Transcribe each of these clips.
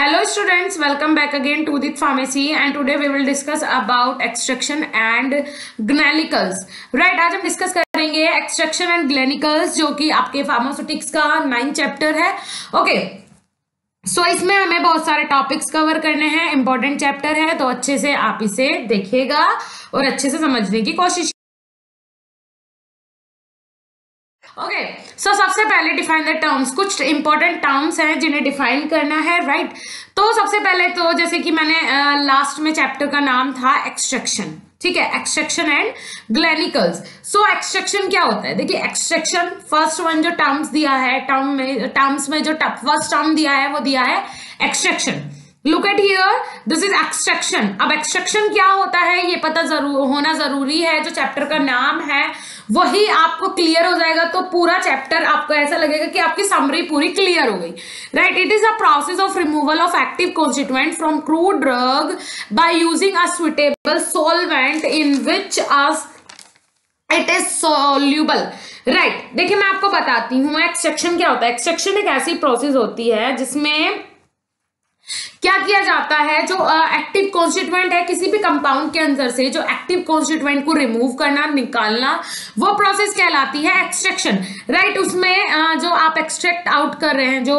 Hello students, welcome back again to the pharmacy and today we will discuss about extraction and glenicals. Right, आज हम discuss करेंगे extraction and ग्लेनिकल्स जो कि आपके pharmaceutics का nine chapter है ओके. सो इसमें हमें बहुत सारे टॉपिक्स कवर करने हैं इंपॉर्टेंट चैप्टर है तो अच्छे से आप इसे देखिएगा और अच्छे से समझने की कोशिश ओके okay, सो so सबसे पहले डिफाइन द टर्म्स कुछ इंपॉर्टेंट टर्म्स हैं जिन्हें डिफाइन करना है राइट right? तो सबसे पहले तो जैसे कि मैंने लास्ट uh, में चैप्टर का नाम था एक्सट्रैक्शन ठीक है? Extraction and galenicals so extraction क्या होता है? देखिए एक्सट्रैक्शन फ़र्स्ट वन जो टर्म्स दिया है टर्म में टर्म्स में जो फ़र्स्ट टर्म दिया है वो दिया है extraction look at here this is extraction अब एक्सट्रैक्शन क्या होता है? ये पता ज़रूर होना ज़रूरी है जो चैप्टर का नाम है वही आपको क्लियर हो जाएगा तो पूरा चैप्टर आपको ऐसा लगेगा कि आपकी समरी पूरी क्लियर हो गई। Right it is a process of removal of active constituent from crude drug by using a suitable solvent in which as it is soluble right देखिए मैं आपको बताती हूँ एक्सट्रैक्शन क्या होता है? एक्सट्रैक्शन एक ऐसी प्रोसेस होती है जिसमें क्या किया जाता है जो एक्टिव uh, कॉन्स्टिट्यूएंट है किसी भी कंपाउंड के अंदर से जो एक्टिव कॉन्स्टिट्यूएंट को रिमूव करना निकालना वो प्रोसेस कहलाती है एक्सट्रैक्शन राइट right? उसमें uh, जो आप एक्सट्रैक्ट आउट कर रहे हैं जो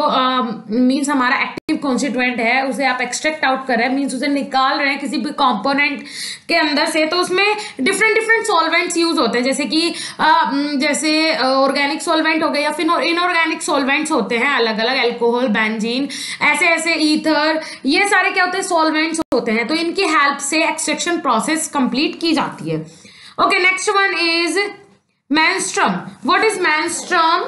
मीन्स uh, हमारा एक्टिव कॉन्स्टिट्यूएंट है उसे आप एक्सट्रैक्ट आउट कर रहे हैं मीन्स उसे निकाल रहे हैं किसी भी कॉम्पोनेंट के अंदर से तो उसमें डिफरेंट डिफरेंट सॉल्वेंट्स यूज़ होते हैं जैसे कि uh, जैसे ऑर्गेनिक uh, सॉल्वेंट हो गए या फिर इनऑर्गेनिक सॉल्वेंट्स होते हैं अलग अलग एल्कोहल बेंजीन ऐसे ऐसे ईथर ये सारे क्या होते हैं? सॉल्वेंट्स होते हैं। तो इनकी हेल्प से एक्सट्रेक्शन प्रोसेस कंप्लीट की जाती है। Okay next one is menstruum what is menstruum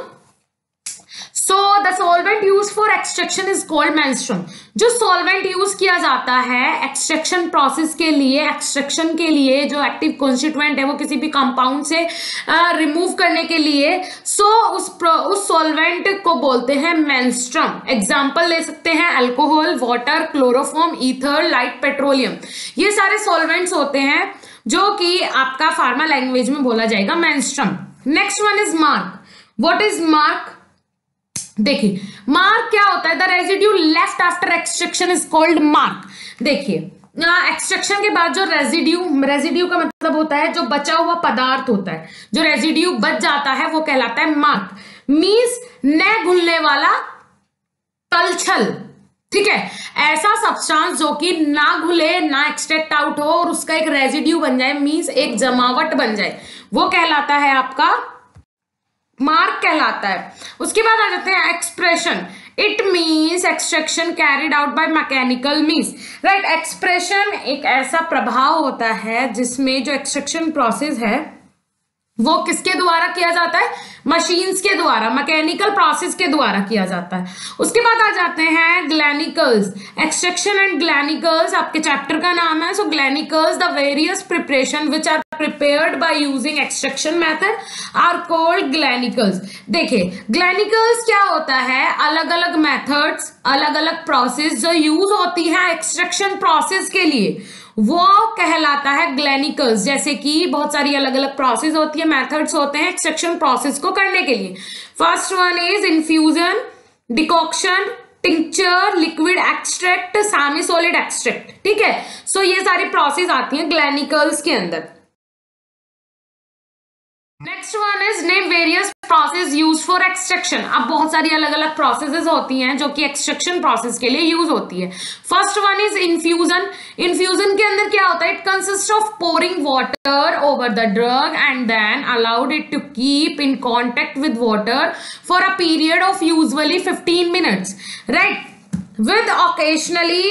so the solvent used for extraction is called menstruum जो सॉल्वेंट यूज़ किया जाता है एक्सट्रैक्शन प्रोसेस के लिए एक्सट्रैक्शन के लिए जो एक्टिव कॉन्स्टिट्यूएंट है वो किसी भी कंपाउंड से रिमूव uh, करने के लिए सो so, उस उस सॉल्वेंट को बोलते हैं मेंस्ट्रम एग्जांपल ले सकते हैं alcohol water chloroform ether light petroleum ये सारे सॉल्वेंट्स होते हैं जो कि आपका फार्मा लैंग्वेज में बोला जाएगा menstruum next one is marc what is marc देखिए मार्क क्या होता है? The residue left after extraction is called marc देखिए एक्सट्रैक्शन के बाद जो रेजिड्यू रेजिड्यू का मतलब होता है जो बचा हुआ पदार्थ होता है। जो रेजिड्यू बच जाता है, वो कहलाता है मार्क मीन्स न घुलने वाला तलछल। ठीक है? ऐसा सब्सटेंस जो कि ना घुले, ना एक्सट्रैक्ट आउट हो और उसका एक रेजिड्यू बन जाए मीन्स एक जमावट बन जाए। वो कहलाता है आपका मार्क कहलाता है। उसके बाद आ जाते हैं expression it means extraction carried out by mechanical means right expression एक ऐसा प्रभाव होता है जिसमें जो एक्सट्रैक्शन प्रोसेस है, वो किसके द्वारा किया जाता है? मशीन्स के द्वारा मैकेनिकल प्रोसेस के द्वारा किया जाता है। उसके बाद आ जाते हैं ग्लैनिकल्स एक्सट्रैक्शन एंड ग्लैनिकल्स आपके चैप्टर का नाम है so galenicals the various preparation which are prepared by using extraction method are called glenicals देखिए glenicals क्या होता है? अलग अलग methods अलग अलग process जो use होती है extraction process के लिए, वो कहलाता है ग्लैनिकल्स जैसे कि बहुत सारी अलग अलग प्रोसेस होती है मेथड्स होते हैं एक्सट्रैक्शन प्रोसेस को करने के लिए. First one is infusion decoction tincture liquid extract semi solid extract ठीक है? सो so, ये सारी प्रोसेस आती हैं ग्लैनिकल्स के अंदर. Next one is name various process use for extraction अब बहुत सारी अलग अलग प्रोसेसेस होती हैं जो कि एक्सट्रैक्शन प्रोसेस के लिए यूज़ होती है। First one is infusion infusion के अंदर क्या होता है? It consist of pouring water over the drug and then allowed it to keep in contact with water for a period of usually fifteen minutes right with occasionally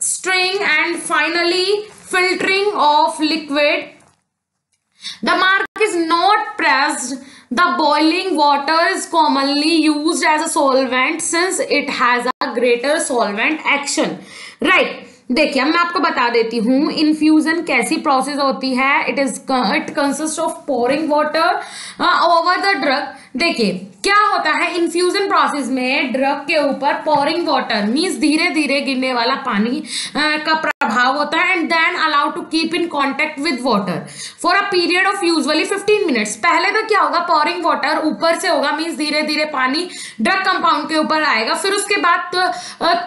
stirring and finally filtering of liquid mark is not pressed. The boiling water is commonly used as a solvent since it has a greater solvent action. Right. देखिए मैं आपको बता देती हूँ infusion कैसी process होती है it is it consist of pouring water over the drug देखिए क्या होता है इन्फ्यूजन प्रोसेस में ड्रग के ऊपर पोरिंग वाटर मीन्स धीरे धीरे गिरने वाला पानी आ, का प्रभाव होता है and then allow to keep in contact with water for a period of usually 15 minutes पहले तो क्या होगा पोरिंग वाटर ऊपर से होगा मीन्स धीरे धीरे पानी ड्रग कंपाउंड के ऊपर आएगा फिर उसके बाद तो,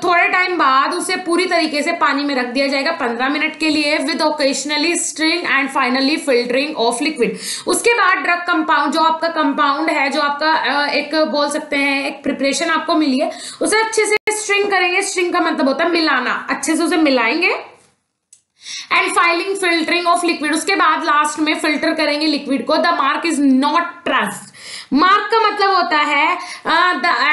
थोड़े टाइम बाद उसे पूरी तरीके से पानी में रख दिया जाएगा पंद्रह मिनट के लिए with occasionally stirring and finally filtering of liquid उसके बाद ड्रग कंपाउंड जो आपका कंपाउंड है जो आपका एक बोल सकते हैं एक प्रिपरेशन आपको मिली है उसे अच्छे से स्ट्रिंग करेंगे। स्ट्रिंग का मतलब होता है मिलाना। अच्छे से उसे मिलाएँगे। And finally filtering of liquid उसके बाद लास्ट में फ़िल्टर करेंगे लिक्विड को। The marc is not trust marc का मतलब होता है आ, द, आ,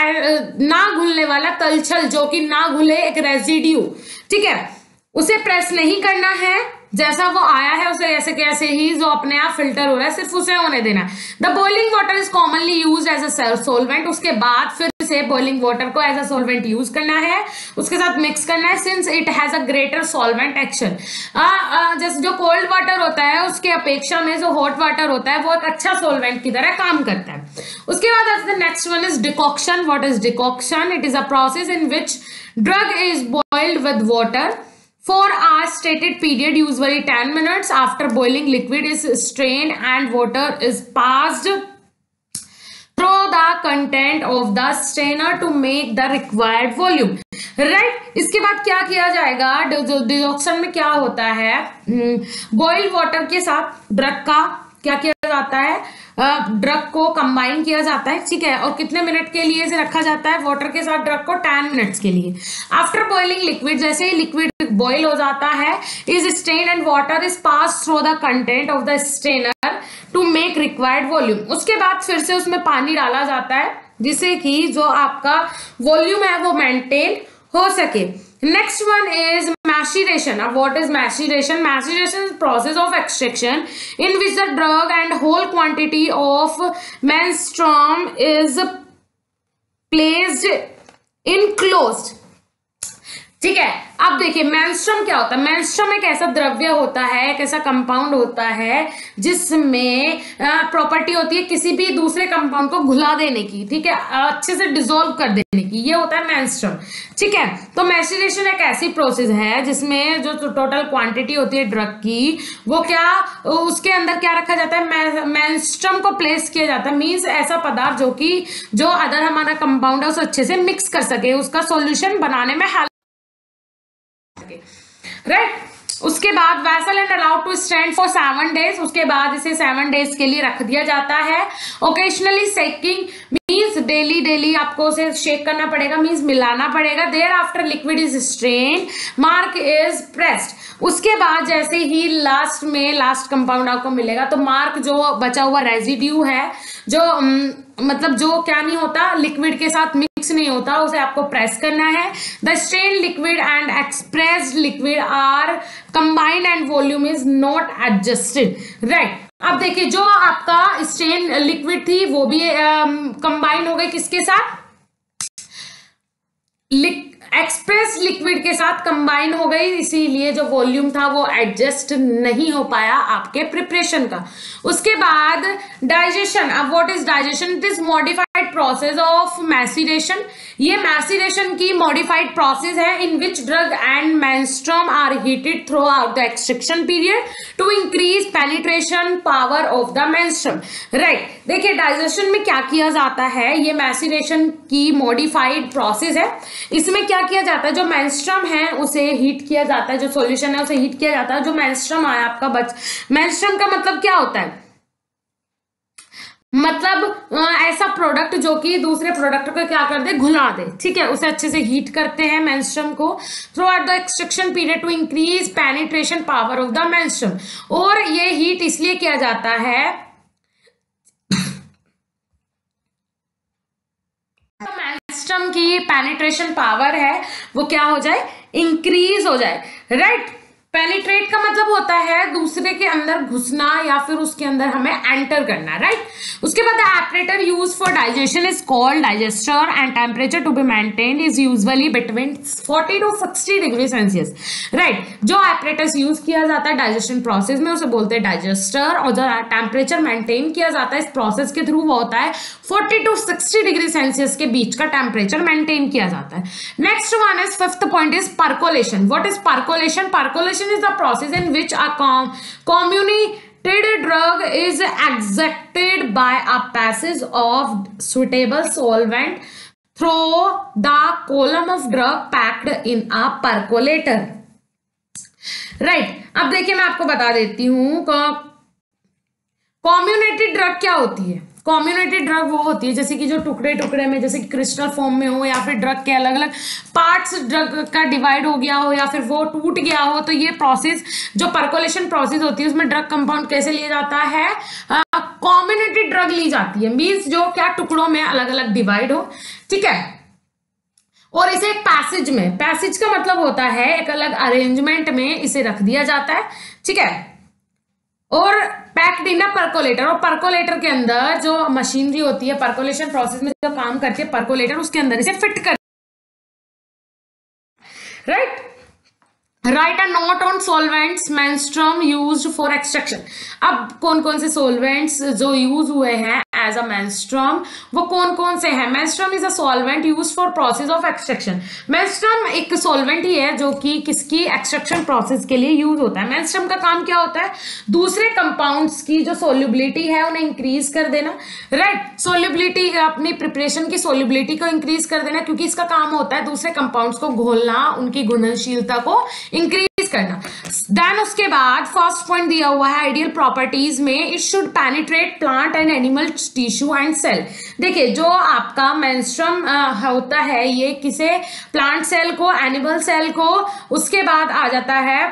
ना घुलने वाला तलछल जो कि ना घुले एक रेजिड्यू ठीक है? उसे प्रेस नहीं करना है। जैसा वो आया है उसे ऐसे कैसे ही जो अपने आप फ़िल्टर हो रहा है, सिर्फ़ उसे होने देना the boiling water is commonly use as a solvent उसके बाद फिर से बॉइलिंग वाटर को एज अ सोलवेंट यूज़ करना है। उसके साथ मिक्स करना है since it has a greater solvent action जैसे जो कोल्ड वाटर होता है, उसके अपेक्षा में जो हॉट वाटर होता है एक अच्छा सोलवेंट की तरह काम करता है। उसके बाद next one is decoction what is decoction it is a process in which drug is boiled with water for a stated period usually ten minutes after boiling liquid is strain and water is pass through the content of the strainer to make the required volume right इसके बाद क्या किया जाएगा? डिजॉक्शन में क्या होता है? हम्म, boiled water के साथ ड्रग का क्या किया जाता है? ड्रग को कंबाइन किया जाता है, ठीक है? और कितने मिनट के लिए इसे रखा जाता है? वाटर के साथ ड्रग को टेन मिनट्स के लिए। आफ्टर बॉइलिंग लिक्विड जैसे ही लिक्विड बॉइल हो जाता है is strain and water is pass through the content of the strainer to make required volume उसके बाद फिर से उसमें पानी डाला जाता है, जिससे कि जो आपका वॉल्यूम है वो मेंटेन हो सके। Next one is maceration. Now what is maceration? Maceration is process of extraction in which the drug and whole quantity of menstruum is placed in closed ठीक है? अब देखिए मेंस्ट्रम क्या होता है? मेंस्ट्रम एक ऐसा द्रव्य होता है, एक ऐसा कंपाउंड होता है, जिसमें प्रॉपर्टी होती है किसी भी दूसरे कंपाउंड को घुला देने की, ठीक है? अच्छे से डिजोल्व कर देने की। ये होता है मेंस्ट्रम ठीक है? तो मैस्टरेशन एक ऐसी प्रोसेस है जिसमें जो टोटल क्वांटिटी होती है ड्रग की, वो क्या, उसके अंदर क्या रखा जाता है? मैंस्ट्रम को प्लेस किया जाता है। मीन्स ऐसा पदार्थ जो कि, जो अदर हमारा कंपाउंड है, उसे अच्छे से मिक्स कर सके, उसका सोल्यूशन बनाने में हेल्प राइट उसके बाद vessel and allowed to stand for seven days उसके बाद इसे सेवन डेज़ के लिए रख दिया जाता है। Occasionally shaking means daily daily आपको उसे शेक करना पड़ेगा मीन्स मिलाना पड़ेगा। Thereafter liquid is strain marc is pressed उसके बाद जैसे ही लास्ट में लास्ट कंपाउंड आपको मिलेगा तो मार्क जो बचा हुआ रेजिड्यू है, जो मतलब जो क्या नहीं होता लिक्विड के साथ मिक्स नहीं होता उसे आपको प्रेस करना है। The strain liquid and express liquid are combined and volume is not adjusted right अब देखिए जो आपका स्ट्रेन लिक्विड थी वो भी कंबाइन uh, हो गई किसके साथ? लिक एक्सप्रेस लिक्विड के साथ कंबाइन हो गई, इसीलिए जो वॉल्यूम था वो एडजस्ट नहीं हो पाया आपके प्रिपरेशन का। उसके बाद डाइजेशन अब what is digestion it is modified process of maceration ये मैसिडेशन की मॉडिफाइड प्रोसेस है in which drug and menstruum are heated throughout the extraction period to increase penetration power of the menstruum right देखिए digestion में क्या किया जाता है? ये मैसिडेशन की मॉडिफाइड प्रोसेस है। इसमें क्या किया जाता है? जो मैंस्ट्रम है, उसे हीट किया जाता है, जो सॉल्यूशन है, उसे हीट किया जाता है, जो मैंस्ट्रम आया आपका बच। मैंस्ट्रम का मतलब क्या होता है? मतलब ऐसा प्रोडक्ट जो कि दूसरे प्रोडक्ट को क्या कर दे? घुला दे। ठीक है? उसे अच्छे से हीट करते हैं मेंस्ट्रम को। Throughout the extraction period to increase penetration power of the menstruum और ये हीट इसलिए किया जाता है की पेनिट्रेशन पावर है, वो क्या हो जाए? इंक्रीज हो जाए। Right right? पेनिट्रेट का मतलब होता है दूसरे के अंदर घुसना या फिर उसके अंदर हमें एंटर करना राइट उसके बाद apparatus use for digestion is called digester and temperature to be maintained is usually between 40 to 60 degree Celsius right जो एपरेटर्स यूज़ किया जाता है डाइजेशन प्रोसेस में, उसे बोलते हैं डाइजेस्टर और जो टेम्परेचर मेंटेन किया जाता है इस प्रोसेस के थ्रू वो होता है 40 टू 60 डिग्री सेल्सियस के बीच का टेम्परेचर मेंटेन किया जाता है। Next one is fifth point is percolation what is percolation percolation is the process in which a comminuted drug is acted by a passage of suitable solvent through the column of drug packed in a percolator right अब देखिए मैं आपको बता देती हूँ community drug क्या होती है? कॉम्युनिटी ड्रग वो होती है, जैसे कि जो टुकड़े टुकड़े में, जैसे कि क्रिस्टल फॉर्म में हो या फिर ड्रग के अलग अलग पार्ट्स ड्रग का डिवाइड हो गया हो या फिर वो टूट गया हो तो ये प्रोसेस जो पर्कोलेशन प्रोसेस होती है, उसमें ड्रग कंपाउंड कैसे लिया जाता है? कॉम्युनिटी ड्रग ली जाती है मीन्स जो क्या टुकड़ों में अलग अलग डिवाइड हो, ठीक है? और इसे पैसेज में पैसेज का मतलब होता है, एक अलग अरेंजमेंट में इसे रख दिया जाता है, ठीक है? और पैक्ड इन परकोलेटर और परकोलेटर के अंदर जो मशीनरी होती है परकोलेशन प्रोसेस में जो काम करती है परकोलेटर उसके अंदर इसे फिट कर right right are not on solvents menstruum use for extraction अब कौन कौन से सोलवेंट्स जो यूज़ हुए हैं? एज अ मेंस्ट्रम वो कौन कौन से हैं? Menstruum is a solvent used for process of extraction menstruum एक सॉल्वेंट ही है जो कि किसकी एक्सट्रैक्शन प्रोसेस के लिए यूज़ होता है। मेंस्ट्रम का काम क्या होता है? दूसरे कंपाउंड्स की जो सोल्यूबिलिटी है, उन्हें इंक्रीज कर देना। राइट सोल्यूबिलिटी अपनी प्रिपरेशन की सोल्यूबिलिटी को इंक्रीज कर देना, क्योंकि इसका काम होता है दूसरे कंपाउंड्स को घोलना, उनकी घुलनशीलता को इंक्रीज करना। देन उसके बाद फ़र्स्ट पॉइंट दिया हुआ है आइडियल प्रॉपर्टीज़ में it should penetrate plant and animal tissue and cell देखिए, जो आपका मेंस्ट्रम होता है, ये किसे? प्लांट सेल को एनिमल सेल को, उसके बाद आ जाता है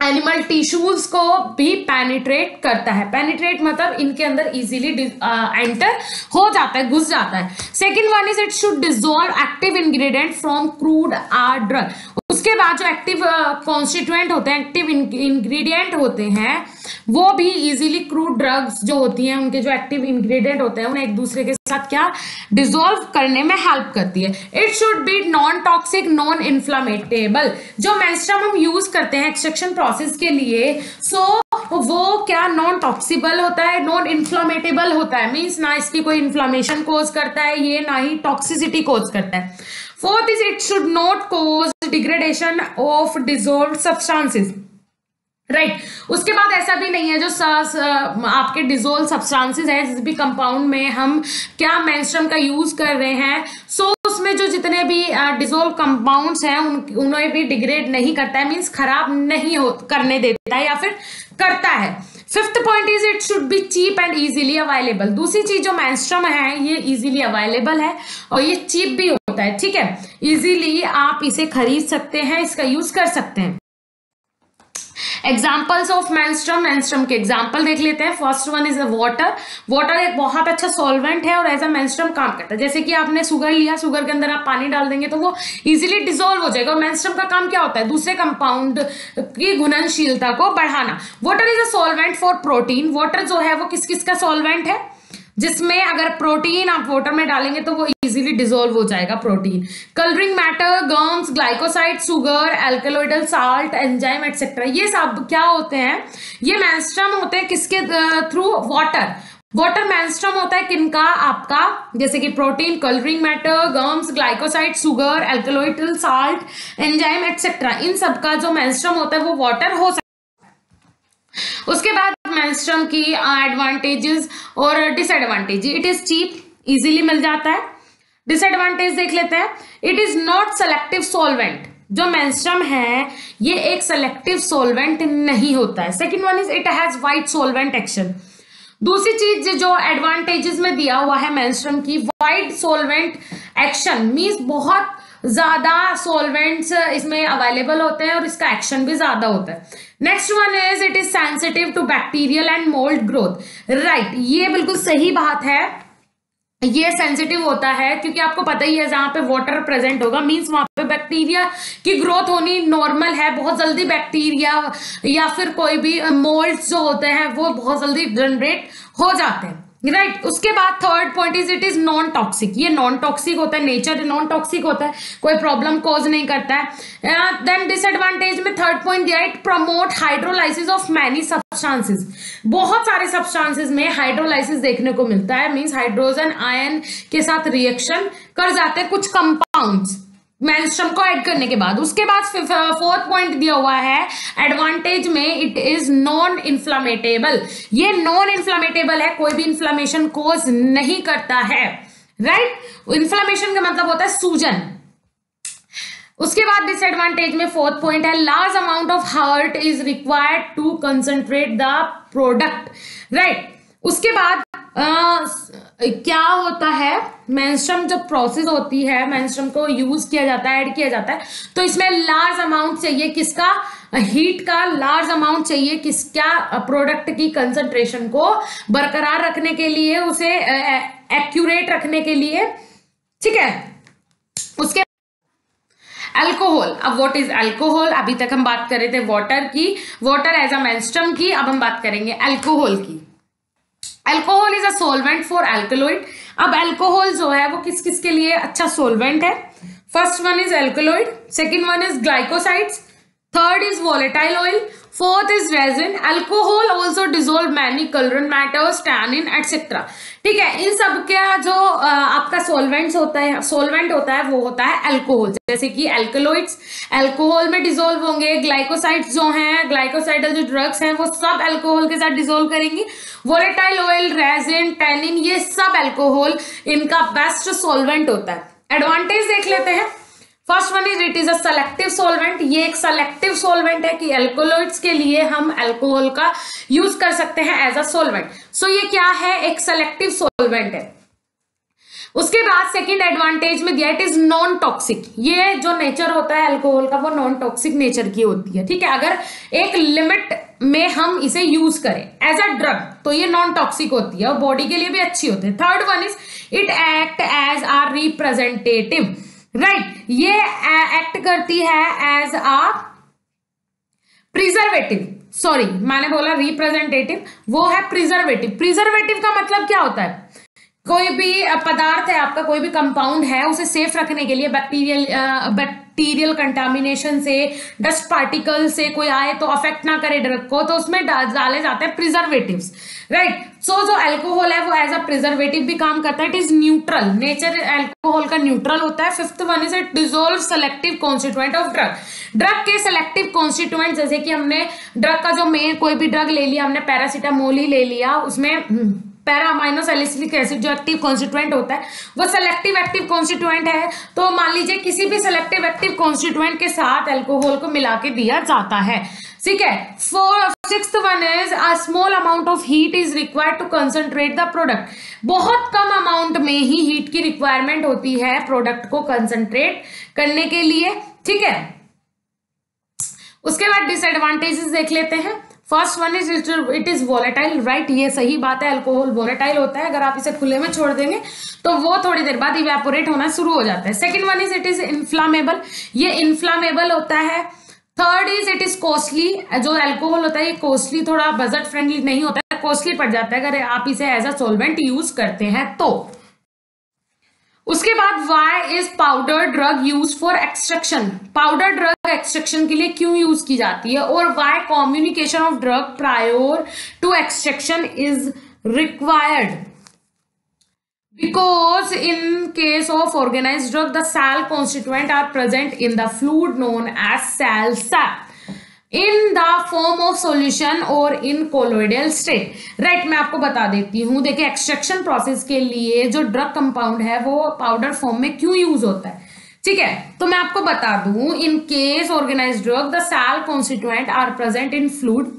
एनिमल टिश्यूज को भी पेनिट्रेट करता है। पेनिट्रेट मतलब इनके अंदर इजीली एंटर हो जाता है, घुस जाता है। Second one is it should dissolve active ingredient from crude or drug उसके बाद जो एक्टिव कॉन्स्टिट्यूएंट होते हैं एक्टिव इंग्रेडिएंट होते हैं वो भी इजीली क्रूड ड्रग्स जो होती हैं उनके जो एक्टिव इंग्रेडिएंट होते हैं उन्हें एक दूसरे के साथ क्या डिजोल्व करने में हेल्प करती है। It should be non toxic non inflammable जो मेंस्ट्रम हम यूज़ करते हैं एक्सट्रैक्शन प्रोसेस के लिए सो so, वो क्या नॉन टॉक्सिबल होता है नॉन इन्फ्लामेटेबल होता है। मीन्स ना इसकी कोई इन्फ्लामेशन कोज करता है ये ना ही टॉक्सिसिटी कोज करता है। Fourth is it should not cause degradation of dissolve substances right right. उसके बाद ऐसा भी नहीं है जो स, आपके डिजोल्व सब्सटेंसेस है जिस भी कंपाउंड में हम क्या मैंस्ट्रम का यूज़ कर रहे हैं सो so, उसमें जो जितने भी डिजोल्व कंपाउंड्स हैं उन उन्हें भी डिग्रेड नहीं करता है मींस खराब नहीं हो करने देता है या फिर करता है। Fifth point is it should be cheap and easily available दूसरी चीज़ जो मैंस्ट्रम है ये इजीली अवेलेबल है और ये चीप भी होता है ठीक है? इजीली आप इसे खरीद सकते हैं इसका यूज़ कर सकते हैं। एग्जाम्पल्स ऑफ़ मेंस्ट्रम मेंस्ट्रम के एग्ज़ाम्पल देख लेते हैं. First one is water water एक बहुत अच्छा सॉल्वेंट है और एज अ मेंस्ट्रम काम करता है. जैसे कि आपने सुगर लिया सुगर के अंदर आप पानी डाल देंगे तो वो इजिली डिजोल्व हो जाएगा और मेंस्ट्रम का काम क्या होता है? दूसरे कंपाउंड की घुलनशीलता को बढ़ाना. Water is a solvent for protein water जो है वो किस किस का सॉल्वेंट है? जिसमें अगर प्रोटीन आप वाटर में डालेंगे तो वो इजीली डिजोल्व हो जाएगा protein. Colouring matter gums glycoside sugar alkaloidal salt enzyme etcetera ये सब क्या होते हैं? ये मैंस्ट्रम होते हैं किसके थ्रू वाटर वाटर मैंस्ट्रम होता है किनका? आपका, जैसे कि protein colouring matter gums glycoside sugar alkaloidal salt enzyme etcetera इन सब का जो मैंस्ट्रम होता है वो वाटर हो सकता है उसके बाद मेंस्ट्रम की एडवांटेजेस और disadvantage it is cheap easily मिल जाता है. डिसएडवांटेज देख लेते हैं. It is not selective solvent जो मेंस्ट्रम है, ये एक सेलेक्टिव सॉल्वेंट नहीं होता है. Second one is it has wide solvent action दूसरी चीज़ जो एडवांटेजेस में दिया हुआ है मेंस्ट्रम की वाइट सॉल्वेंट एक्शन मींस बहुत ज़्यादा सॉल्वेंट्स इसमें अवेलेबल होते हैं और इसका एक्शन भी ज़्यादा होता है. Next one is it is sensitive to bacterial and mould growth right ये बिल्कुल सही बात है। ये सेंसिटिव होता है, क्योंकि आपको पता ही है, जहाँ पे वाटर प्रेजेंट होगा मींस वहाँ पे बैक्टीरिया की ग्रोथ होनी नॉर्मल है। बहुत जल्दी बैक्टीरिया या फिर कोई भी मोल्ड जो होते हैं, वो बहुत जल्दी जनरेट हो जाते हैं। Right right. उसके बाद third point is it is non toxic ये नॉन टॉक्सिक होता है नेचर नॉन टॉक्सिक होता है, कोई प्रॉब्लम कॉज नहीं करता है। देन डिसएडवांटेज में थर्ड पॉइंट दिया it promote hydrolysis of many substances बहुत सारे सब्सटेंसेस में हाइड्रोलाइसिस देखने को मिलता है मीन्स हाइड्रोजन आयन के साथ रिएक्शन कर जाते हैं कुछ कंपाउंड्स मेंस्ट्रम को ऐड करने के बाद, उसके बाद फोर्थ पॉइंट दिया हुआ है एडवांटेज में इट इज़ नॉन इन्फ्लामेटेबल ये नॉन इन्फ्लामेटेबल है, कोई भी इन्फ्लामेशन कोज नहीं करता है राइट right? इन्फ्लामेशन का मतलब होता है सूजन. उसके बाद डिसएडवांटेज में फोर्थ पॉइंट है large amount of heat is required to concentrate the product right उसके बाद आ, क्या होता है मैंस्ट्रम जब प्रोसेस होती है मैंस्ट्रम को यूज़ किया जाता है ऐड किया जाता है तो इसमें लार्ज अमाउंट चाहिए किसका? हीट का लार्ज अमाउंट चाहिए किसका? प्रोडक्ट की कंसंट्रेशन को बरकरार रखने के लिए उसे एक्यूरेट रखने के लिए ठीक है? उसके अल्कोहल अब व्हाट इज़ अल्कोहल अभी तक हम बात कर रहे थे वाटर की। वाटर एज अ मैंस्ट्रम की अब हम बात करेंगे अल्कोहल की। Alcohol is a solvent for alkaloid अब एल्कोहल जो है, वो किस किस के लिए अच्छा सोलवेंट है? First one is alkaloid second one is glycosides third is volatile oil fourth is resin alcohol also dissolve many colouring matters tannin etcetera ठीक है, इन सब का जो आपका सोलवेंट्स होता है सोलवेंट होता है, वो होता है अल्कोहल जैसे कि एल्कोलॉइड्स अल्कोहल में डिजोल्व होंगे ग्लाइकोसाइड्स जो हैं ग्लाइकोसाइडल जो ड्रग्स हैं, वो सब अल्कोहल के साथ डिजोल्व करेंगे. वोलेटाइल ऑयल रेजिन टेनिन ये सब अल्कोहल इनका बेस्ट सोलवेंट होता है. एडवांटेज देख लेते हैं. First one is it is a selective solvent ये एक सेलेक्टिव सोलवेंट है कि एल्कोलॉइड्स के लिए हम एल्कोहल का यूज़ कर सकते हैं एज अ सोलवेंट सो ये क्या है? एक सेलेक्टिव सोलवेंट है। उसके बाद सेकंड एडवांटेज में दिया इट इज़ नॉन टॉक्सिक ये जो नेचर होता है अल्कोहल का, वो नॉन टॉक्सिक नेचर की होती है। ठीक है? अगर एक लिमिट में हम इसे यूज़ करें एज अ ड्रग तो ये नॉन टॉक्सिक होती है और बॉडी के लिए भी अच्छी होती है। Third one is it act as a representative right right. ये एक्ट करती है एज अ प्रिजर्वेटिव सॉरी मैंने बोला रिप्रेजेंटेटिव वो है प्रिजर्वेटिव प्रिजर्वेटिव का मतलब क्या होता है? कोई भी पदार्थ है आपका, कोई भी कंपाउंड है, उसे सेफ़ रखने के लिए बैक्टीरियल बैक्टीरियल कंटामिनेशन से डस्ट पार्टिकल से कोई आए तो अफेक्ट ना करे ड्रग को तो उसमें डाले जाते हैं प्रिजर्वेटिव राइट सो जो एल्कोहल है, वो एज अ प्रिजर्वेटिव भी काम करता है it is neutral nature alcohol का न्यूट्रल होता है fifth one is it dissolve selective constituent of drug drug के सेलेक्टिव कॉन्स्टिट्यूएंट जैसे कि हमने ड्रग का जो मेन कोई भी ड्रग ले लिया, हमने पैरासिटामोल ही ले लिया, उसमें पैरा अमाइनो सैलिसिलिक एसिड जो एक्टिव कॉन्स्टिट्यूएंट होता है, वो सेलेक्टिव एक्टिव कॉन्स्टिट्यूएंट है। तो मान लीजिए किसी भी सेलेक्टिव एक्टिव कॉन्स्टिट्यूएंट के साथ एल्कोहल को मिला के दिया जाता है। ठीक है? Four six one is a small amount of heat is required to concentrate the product बहुत कम अमाउंट में ही हीट की रिक्वायरमेंट होती है प्रोडक्ट को कंसंट्रेट करने के लिए। ठीक है? उसके बाद डिसएडवांटेजेस देख लेते हैं। First one is it is volatile right ये सही बात है अल्कोहल वॉलेटाइल होता है, अगर आप इसे खुले में छोड़ देंगे तो वो थोड़ी देर बाद इवेपोरेट होना शुरू हो जाता है। Second one is it is inflammable ये इन्फ्लामेबल होता है। Third is it is costly जो अल्कोहल होता है, ये कॉस्टली थोड़ा बजट फ्रेंडली नहीं होता है कॉस्टली पड़ जाता है, अगर आप इसे एज अ सोलवेंट यूज़ करते हैं तो। उसके बाद why is powder drug use for extraction powder drug extraction के लिए क्यों यूज़ की जाती है? और why comminution of drug prior to extraction is required because in case of organized drug, the sal constituent are present in the fluid known as sal sap in the form of solution और in colloidal state right मैं आपको बता देती हूँ। देखिए extraction process के लिए जो ड्रग कंपाउंड है, वो पाउडर फॉर्म में क्यों यूज़ होता है? ठीक है तो मैं आपको बता दूँ in case organise drug the cell constituent are present in fluid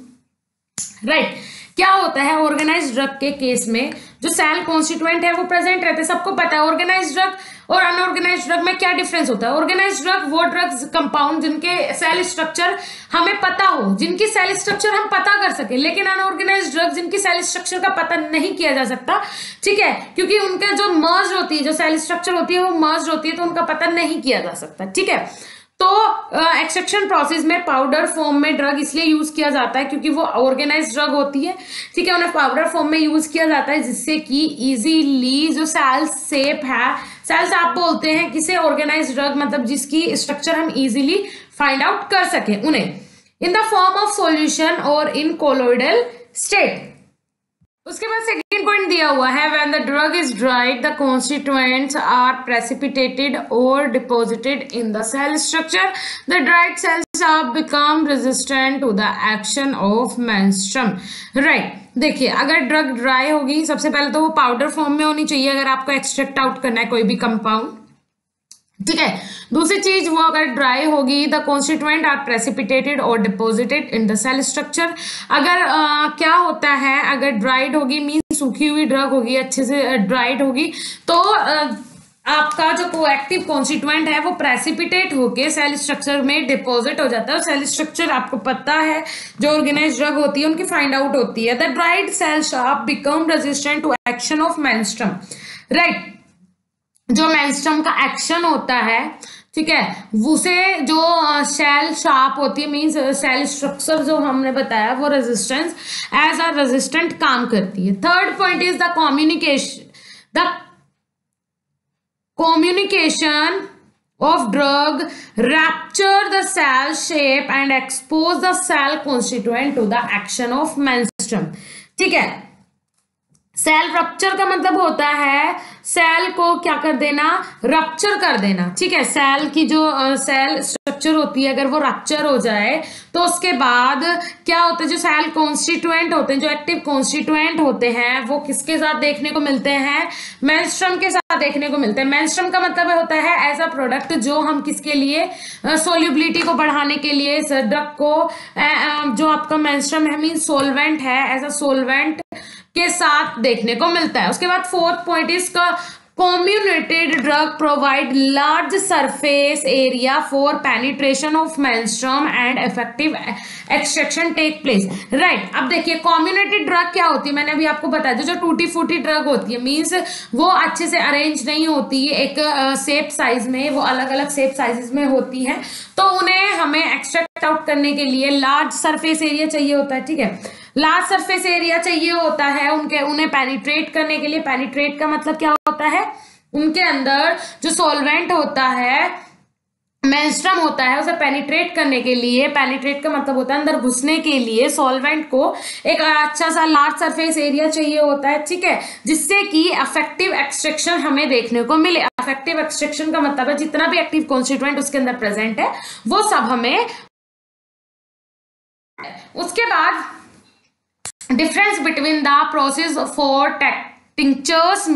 right क्या होता है ऑर्गेनाइज ड्रग के केस में? जो सेल कॉन्स्टिट्यूएंट है, वो प्रेजेंट रहते हैं, सबको पता है ऑर्गेनाइज ड्रग और अनऑर्गेनाइज ड्रग में क्या डिफरेंस होता है? ऑर्गेनाइज ड्रग वो ड्रग्स कंपाउंड जिनके सेल स्ट्रक्चर हमें पता हो, जिनकी सेल स्ट्रक्चर हम पता कर सके, लेकिन अनऑर्गेनाइज ड्रग जिनकी सेल स्ट्रक्चर का पता नहीं किया जा सकता, ठीक है? क्योंकि उनके जो मर्ज होती है, जो सेल स्ट्रक्चर होती है, वो मर्ज होती है तो उनका पता नहीं किया जा सकता, ठीक है? तो एक्सट्रक्शन प्रोसेस में पाउडर फॉर्म में ड्रग इसलिए यूज़ किया जाता है क्योंकि वो ऑर्गेनाइज ड्रग होती है। ठीक है, उन्हें पाउडर फॉर्म में यूज़ किया जाता है जिससे कि इजीली जो सेल सेप है सेल्स आप बोलते हैं किसे ऑर्गेनाइज ड्रग मतलब जिसकी स्ट्रक्चर हम इजीली फाइंड आउट कर सके उन्हें। In the form of solution और इन कोलोइडल स्टेट उसके बाद सेकेंड पॉइंट दिया हुआ है when the drug is dried the constituents are precipitated और deposited in the cell structure the dried cells are become resistant to the action of menstruum right देखिए, अगर drug dry होगी, सबसे पहले तो वो पाउडर फॉर्म में होनी चाहिए, अगर आपको एक्सट्रैक्ट आउट करना है, कोई भी कंपाउंड ठीक है? दूसरी चीज़ वो अगर ड्राई होगी द कॉन्स्टिट्यूएंट आर प्रेसिपिटेटेड और deposited in the cell structure अगर आ, क्या होता है? अगर ड्राइड होगी मीन सूखी हुई ड्रग होगी अच्छे से ड्राइड होगी तो आ, आपका जो कोएक्टिव कॉन्स्टिट्यूएंट है वो प्रेसिपिटेट होके सेल स्ट्रक्चर में डिपॉजिट हो जाता है और सेल स्ट्रक्चर आपको पता है जो ऑर्गेनाइज ड्रग होती है उनकी फाइंड आउट होती है। The dried cell sharp become resistant to action of menstruum right जो मेंस्ट्रम का एक्शन होता है, ठीक है, उसे जो सेल शार्प होती है मींस सेल स्ट्रक्चर जो हमने बताया, वो रेजिस्टेंस एज अ रेजिस्टेंट काम करती है। Third point is the communication the communication of drug rupture the cell shape and expose the cell constituent to the action of menstruum ठीक है? सेल रप्चर का मतलब होता है सेल को क्या कर देना? रप्चर कर देना, ठीक है? सेल की जो सेल स्ट्रक्चर होती है, अगर वो रप्चर हो जाए तो उसके बाद क्या होता है? जो सेल कॉन्स्टिट्यूएंट होते हैं, जो एक्टिव कॉन्स्टिट्यूएंट होते हैं, वो किसके साथ देखने को मिलते हैं? मेंस्ट्रम के साथ देखने को मिलते हैं। मेंस्ट्रम का मतलब होता है एज अ प्रोडक्ट जो हम किसके लिए सोल्यूबिलिटी को बढ़ाने के लिए ड्रग को जो आपका मेंस्ट्रम है मीन सोलवेंट है एज अ सोलवेंट के साथ देखने को मिलता है। उसके बाद फोर्थ पॉइंट इसका comminuted drug provide large surface area for penetration of menstruum and effective extraction take place right, अब देखिए, comminuted drug क्या होती है? मैंने अभी आपको बताया जो जो टूटी फूटी ड्रग होती है मीन्स वो अच्छे से अरेंज नहीं होती है एक सेप साइज़ में, वो अलग अलग सेप साइजेस में होती है। तो उन्हें हमें एक्सट्रैक्ट आउट करने के लिए लार्ज सरफेस एरिया चाहिए होता है, ठीक है? लार्ज सरफेस एरिया चाहिए होता है उनके, उन्हें पेनिट्रेट करने के लिए। पेनिट्रेट का मतलब क्या होता है? उनके अंदर जो सोलवेंट होता है मेंस्ट्रम होता है, उसे पेनिट्रेट करने के लिए पेनिट्रेट का मतलब होता है अंदर घुसने के लिए सॉल्वेंट को एक अच्छा सा लार्ज सरफेस एरिया चाहिए होता है, ठीक है? जिससे कि अफेक्टिव एक्सट्रेक्शन हमें देखने को मिले। अफेक्टिव एक्सट्रेक्शन का मतलब है जितना भी एक्टिव कॉन्स्टिट्यूएंट उसके अंदर प्रेजेंट है, वो सब हमें उसके बाद difference between the process for tinctures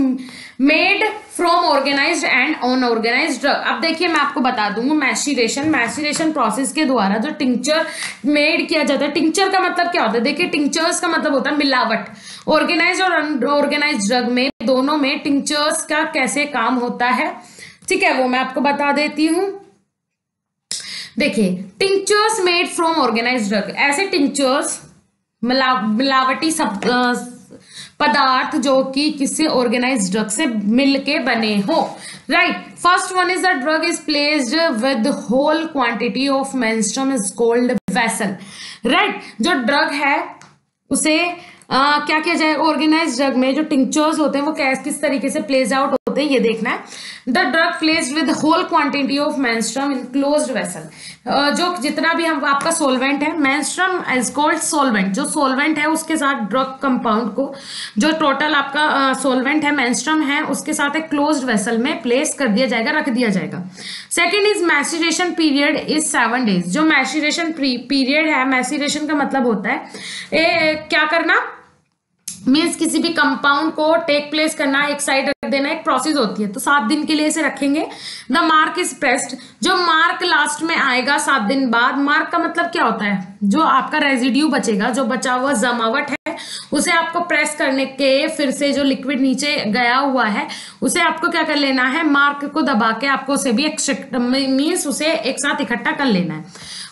made from organized and unorganized drug. अब देखिए मैं आपको बता दूँगा मैसीरेशन मैसीरेशन प्रोसेस के द्वारा जो टिंक्चर मेड किया जाता है टिंक्चर का मतलब क्या होता है? देखिए टिंक्चर्स का मतलब होता है मिलावट। ऑर्गेनाइज और अनऑर्गेनाइज ड्रग में दोनों में टिंक्चर्स का कैसे काम होता है? ठीक है, वो मैं आपको बता देती हूँ। देखिए tinctures made from organise drug ऐसे टिंक्चर्स मिला, मिलावटी सब पदार्थ जो कि किसी ऑर्गेनाइज ड्रग से मिलके बने हो। Right first one is the drug is placed with whole quantity of menstruum is cold vessel right जो ड्रग है, उसे आ, क्या किया जाए? ऑर्गेनाइज ड्रग में जो टिंक्चर्स होते हैं वो कैस किस तरीके से प्लेस आउट होते हैं ये देखना है। The drug place with whole quantity of menstruum in close vessel जो जितना भी हम आपका सोलवेंट है मैंस्ट्रम एज कॉल्ड सोलवेंट जो सोलवेंट है उसके साथ ड्रग कंपाउंड को जो टोटल आपका सोलवेंट है मैंस्ट्रम है उसके साथ एक क्लोज वेसल में प्लेस कर दिया जाएगा रख दिया जाएगा। Second is maceration period is seven days जो मैसीरेशन पीरियड है मैसीरेशन का मतलब होता है ए, क्या करना? मीन्स किसी भी कंपाउंड को टेक प्लेस करना, एक साइड रख देना, एक प्रोसेस होती है। तो सात दिन के लिए इसे रखेंगे। द मार्क इज़ प्रेस्ड जो मार्क लास्ट में आएगा सात दिन बाद मार्क का मतलब क्या होता है? जो आपका रेजिड्यू बचेगा, जो बचा हुआ जमावट है, उसे आपको प्रेस करने के फिर से जो लिक्विड नीचे गया हुआ है, उसे आपको क्या कर लेना है? मार्क को दबा के आपको उसे भी मीन्स उसे एक साथ इकट्ठा कर लेना है।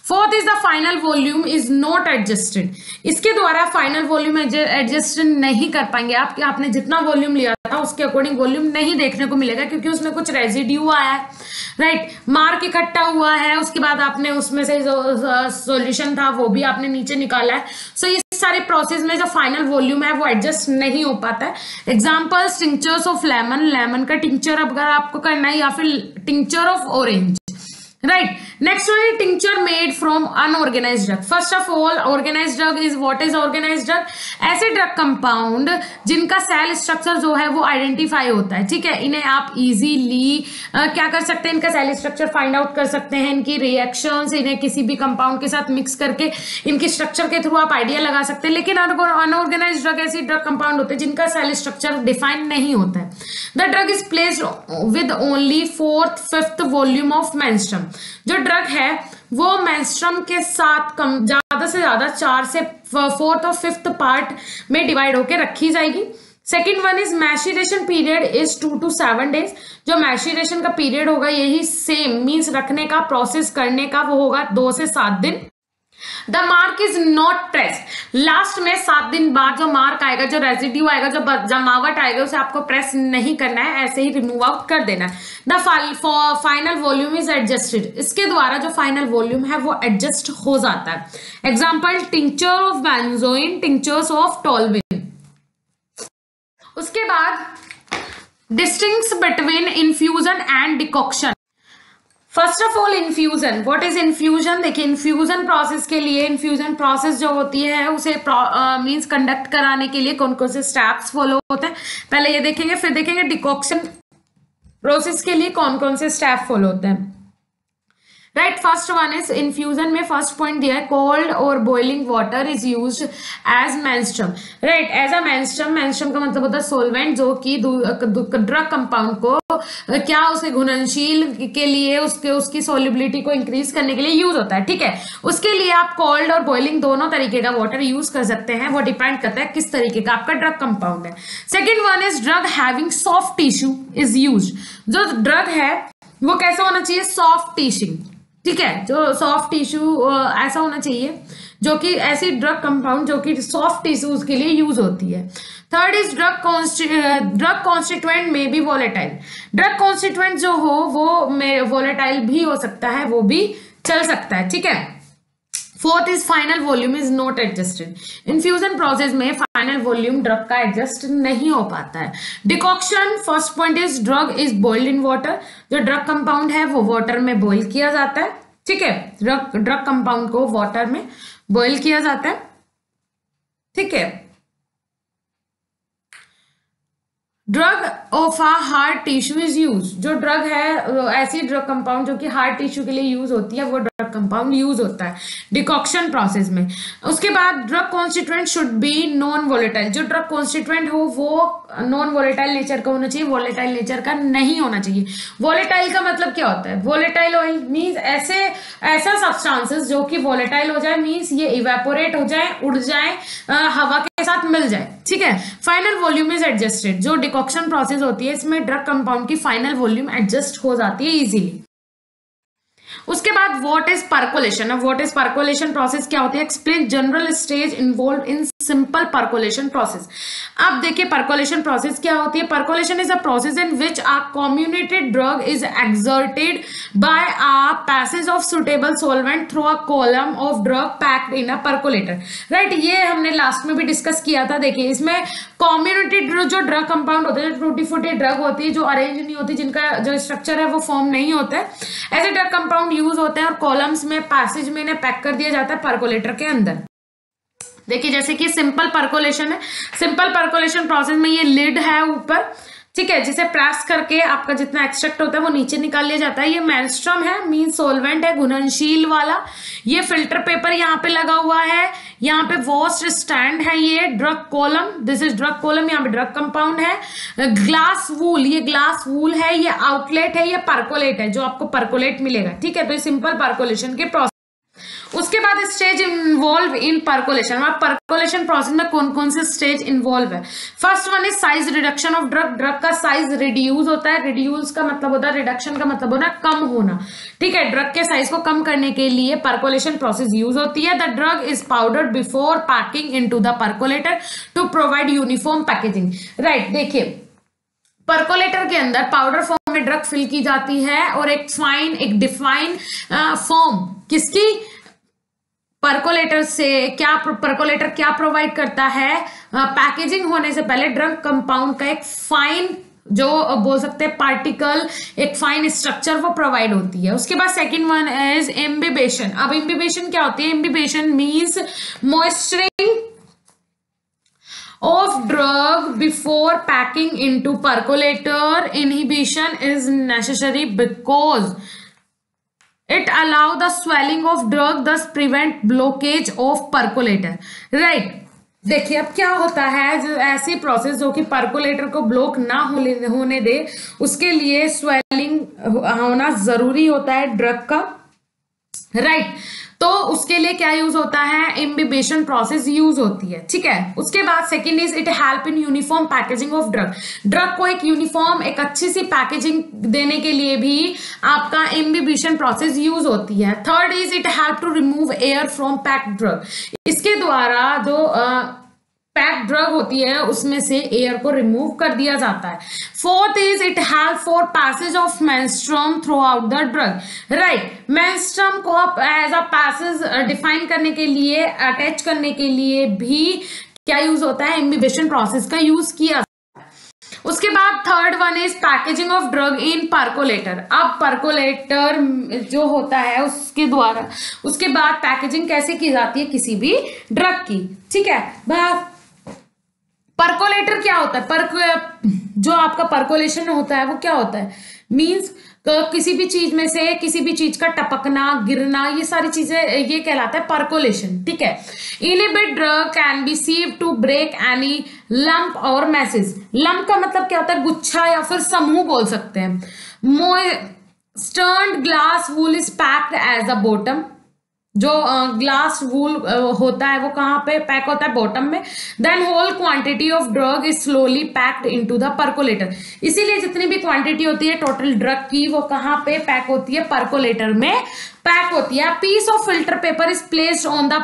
Fourth is the final volume is not adjusted इसके द्वारा फाइनल वॉल्यूम एडजस्ट नहीं कर पाएँगे। आप आपने जितना वॉल्यूम लिया था उसके अकॉर्डिंग वॉल्यूम नहीं देखने को मिलेगा क्योंकि उसमें कुछ रेजिड्यू आया है। राइट मार्क इकट्ठा हुआ है उसके बाद आपने उसमें से सॉल्यूशन था वो भी आपने नीचे निकाला है। सो so, इस सारे प्रोसेस में जो फाइनल वॉल्यूम है वो एडजस्ट नहीं हो पाता है। Examples tinctures of lemon lemon का टिंचर अगर आपको करना है या फिर tincture of orange right. Next one is tincture made from unorganized drug. First of all, organized drug is what is organized drug? ऐसे ड्रग कंपाउंड जिनका सेल स्ट्रक्चर जो है वो आइडेंटिफाई होता है। ठीक है? इन्हें आप इजीली क्या कर सकते हैं? इनका सेल स्ट्रक्चर फाइंड आउट कर सकते हैं। इनकी रिएक्शंस इन्हें किसी भी कंपाउंड के साथ मिक्स करके इनकी स्ट्रक्चर के थ्रू आप आइडिया लगा सकते हैं। लेकिन अनऑर्गेनाइज ड्रग ऐसी ड्रग कंपाउंड होते हैं जिनका सेल स्ट्रक्चर डिफाइंड नहीं होता है। The drug is placed with only fourth fifth volume of menstruum जो ड्रग है, वो मैंस्ट्रम के साथ कम, ज़्यादा से ज़्यादा चार से फोर्थ और फिफ्थ पार्ट में डिवाइड होकर रखी जाएगी। Second one is maceration period is two two seven days जो मैशन का पीरियड होगा, यही सेम मीन्स रखने का प्रोसेस करने का वो होगा दो से सात दिन। The marc is not pressed last में सात दिन बाद जो मार्क आएगा, जो रेजिड्यू आएगा, जो जमावट आएगा, उसे आपको प्रेस नहीं करना है, ऐसे ही रिमूव आउट कर देना है। फाइनल वॉल्यूम इज़ एडजस्टेड इसके द्वारा जो फाइनल वॉल्यूम है, वो एडजस्ट हो जाता है। Example tincture of benzoin tinctures of टोलविन उसके बाद distinguish between infusion and decoction first of all infusion what is infusion देखिए इन्फ्यूजन प्रोसेस के लिए इन्फ्यूजन प्रोसेस जो होती है, उसे मींस कंडक्ट कराने के लिए कौन कौन से स्टेप्स फॉलो होते हैं। पहले ये देखेंगे, फिर देखेंगे डिकॉक्शन प्रोसेस के लिए कौन कौन से स्टेप फॉलो होते हैं। Right first one is infusion में फ़र्स्ट पॉइंट दिया है कोल्ड और boiling water is use as menstruum right as a menstruum menstruum का मतलब होता है सोलवेंट जो कि ड्रग कंपाउंड को क्या उसे घुलनशील के लिए, उसके, उसकी सोलिबिलिटी को इंक्रीज करने के लिए यूज़ होता है, ठीक है? उसके लिए आप कोल्ड और बॉइलिंग दोनों तरीके का वाटर यूज़ कर सकते हैं, वो डिपेंड करता है किस तरीके का आपका ड्रग कंपाउंड है। Second one is drug having soft tissue is use जो ड्रग है, वो कैसा होना चाहिए? सॉफ्ट टिश्यू ठीक है, जो सॉफ्ट टिश्यू ऐसा होना चाहिए, जो कि ऐसी ड्रग कंपाउंड जो कि सॉफ्ट टिश्यूज के लिए यूज़ होती है। Third is drug drug constituent में भी वॉलेटाइल ड्रग कॉन्स्टिट्यूएंट जो हो, वो वॉलेटाइल भी हो सकता है, वो भी चल सकता है, ठीक है? Fourth is final volume is not adjusted infusion process में फाइनल वॉल्यूम ड्रग का एडजस्ट नहीं हो पाता है. Decoction first point is drug is boiled in water जो ड्रग कंपाउंड है, वो वाटर में बॉइल किया जाता है. ठीक है? ड्रग ड्रग कंपाउंड को वाटर में बॉइल किया जाता है. ठीक है? Drug of uh hard tissue is use जो ड्रग है ऐसी ड्रग कंपाउंड जो कि हार्ट टिश्यू के लिए यूज़ होती है, वो ड्रग कंपाउंड यूज़ होता है डिकॉक्शन प्रोसेस में। उसके बाद drug constituent should be non volatile जो ड्रग कॉन्स्टिट्यूएंट हो, वो नॉन वोलेटाइल नेचर का होना चाहिए वोलेटाइल नेचर का नहीं होना चाहिए। वोलेटाइल का मतलब क्या होता है? वोलेटाइल ऑयल मीन्स ऐसे, ऐसा सब्सटेंसेस जो कि वोलेटाइल हो जाए मीन्स ये इवेपोरेट हो जाए, उड़ जाए हवा के साथ मिल जाए। ठीक है? फाइनल वॉल्यूम इज़ एडजस्टेड जो डिकॉक्शन प्रोसेस होती है, इसमें ड्रग कंपाउंड की फाइनल वॉल्यूम एडजस्ट हो जाती है इजीली उसके बाद व्हाट इज़ पर्कोलेशन अब व्हाट इज़ पर्कोलेशन प्रोसेस क्या होती है? Explain general stage involve in simple percolation process अब देखिए पर्कोलेशन प्रोसेस क्या होती है? Percolation is a process in which uh comminuted drug is exerted by uh passage of suitable solvent through a column of drug packed in a percolator right ये हमने last में भी discuss किया था, देखिए, इसमें कॉम्युनिटेड जो ड्रग कंपाउंड होते हैं टूटी फूटी ड्रग होती है, जो अरेंज नहीं होती, जिनका जो स्ट्रक्चर है, वो फॉर्म नहीं होता. है ऐसे ड्रग कंपाउंड यूज़ होते हैं और कॉलम्स में पैसेज में इन्हें पैक कर दिया जाता है परकोलेटर के अंदर। देखिए, जैसे कि सिंपल पर्कोलेशन है सिंपल पर्कोलेशन प्रोसेस में ये लिड है ऊपर ठीक है, जिसे प्रेस करके आपका जितना एक्सट्रैक्ट होता है, वो नीचे निकाल लिया जाता है। ये मेंस्ट्रम है मीन सोलवेंट है घुलनशील वाला। ये फ़िल्टर पेपर यहाँ पे लगा हुआ है। यहाँ पे वॉस्ट स्टैंड है ये drug column this is drug column यहाँ पे ड्रग कंपाउंड है। ग्लास वूल ये ग्लास वूल है, ये आउटलेट है, ये परकोलेट है, जो आपको परकोलेट मिलेगा। ठीक है तो सिंपल परकोलेशन के प्रोसेस उसके बाद stage involve in percolation percolation process में कौन कौन से स्टेज इन्वॉल्व है? First one is size reduction of drug drug का साइज़ रिड्यूस होता है. रिड्यूस का मतलब होता है रिडक्शन का मतलब होता है कम होना। ठीक है? ड्रग के साइज़ को कम करने के लिए परकोलेशन प्रोसेस यूज़ होती है. The drug is powdered before packing into the percolator to provide uniform packaging right देखिए। परकोलेटर के अंदर पाउडर फॉर्म में ड्रग फिल की जाती है और एक फाइन एक डिफाइन फॉर्म किसकी? परकोलेटर से क्या परकोलेटर क्या प्रोवाइड करता है? पैकेजिंग होने से पहले ड्रग कंपाउंड का एक फाइन जो बोल सकते हैं पार्टिकल एक फाइन स्ट्रक्चर वो प्रोवाइड होती है। उसके बाद सेकंड वन इज़ एम्बिबेशन अब एम्बिबेशन क्या होती है? Imbibition means moisturing of drug before packing into percolator. Inhibition is necessary because it allow the swelling of drug thus prevent blockage of percolator right देखिए, अब क्या होता है? जो ऐसी प्रोसेस जो कि पर्कुलेटर को ब्लॉक ना होने दे, उसके लिए स्वेलिंग होना ज़रूरी होता है ड्रग का। Right right. तो उसके लिए क्या यूज़ होता है? इम्बिबेशन प्रोसेस यूज़ होती है, ठीक है? उसके बाद second is it help in uniform packaging of drug drug को एक यूनिफॉर्म एक अच्छी सी पैकेजिंग देने के लिए भी आपका इम्बिबिशन प्रोसेस यूज़ होती है. Third is it help to remove air from pack drug इसके द्वारा जो पैक ड्रग होती है, उसमें से एयर को रिमूव कर दिया जाता है। Fourth is it help for passage of menstruum throughout the drug right menstruum को आप एज अ पैसेज डिफाइन करने के लिए अटैच करने के लिए भी क्या यूज़ होता है? इम्बिबेशन प्रोसेस का यूज़ किया उसके बाद third one is packaging of drug in percolator अब पर्कोलेटर जो होता है, उसके द्वारा, उसके बाद पैकेजिंग कैसे की जाती है किसी भी ड्रग की? ठीक है? परकोलेटर क्या होता है? पर्क जो आपका परकोलेशन होता है, वो क्या होता है? मीन्स किसी भी चीज़ में से, किसी भी चीज़ का टपकना, गिरना, ये सारी चीज़ें ये कहलाता है परकोलेशन ठीक है? Imbibed drug can be sieve to break any lump और मैसेज लंप का मतलब क्या होता है? गुच्छा या फिर समूह बोल सकते हैं। Stern glass wool is packed as a bottom जो ग्लास वूल होता है, वो कहाँ पे पैक होता है? बॉटम में. Then whole quantity of drug is slowly packed into the percolator इसीलिए जितनी भी क्वांटिटी होती है टोटल ड्रग की, वो कहाँ पे पैक होती है? परकोलेटर में पैक होती है. Piece of filter paper is placed on the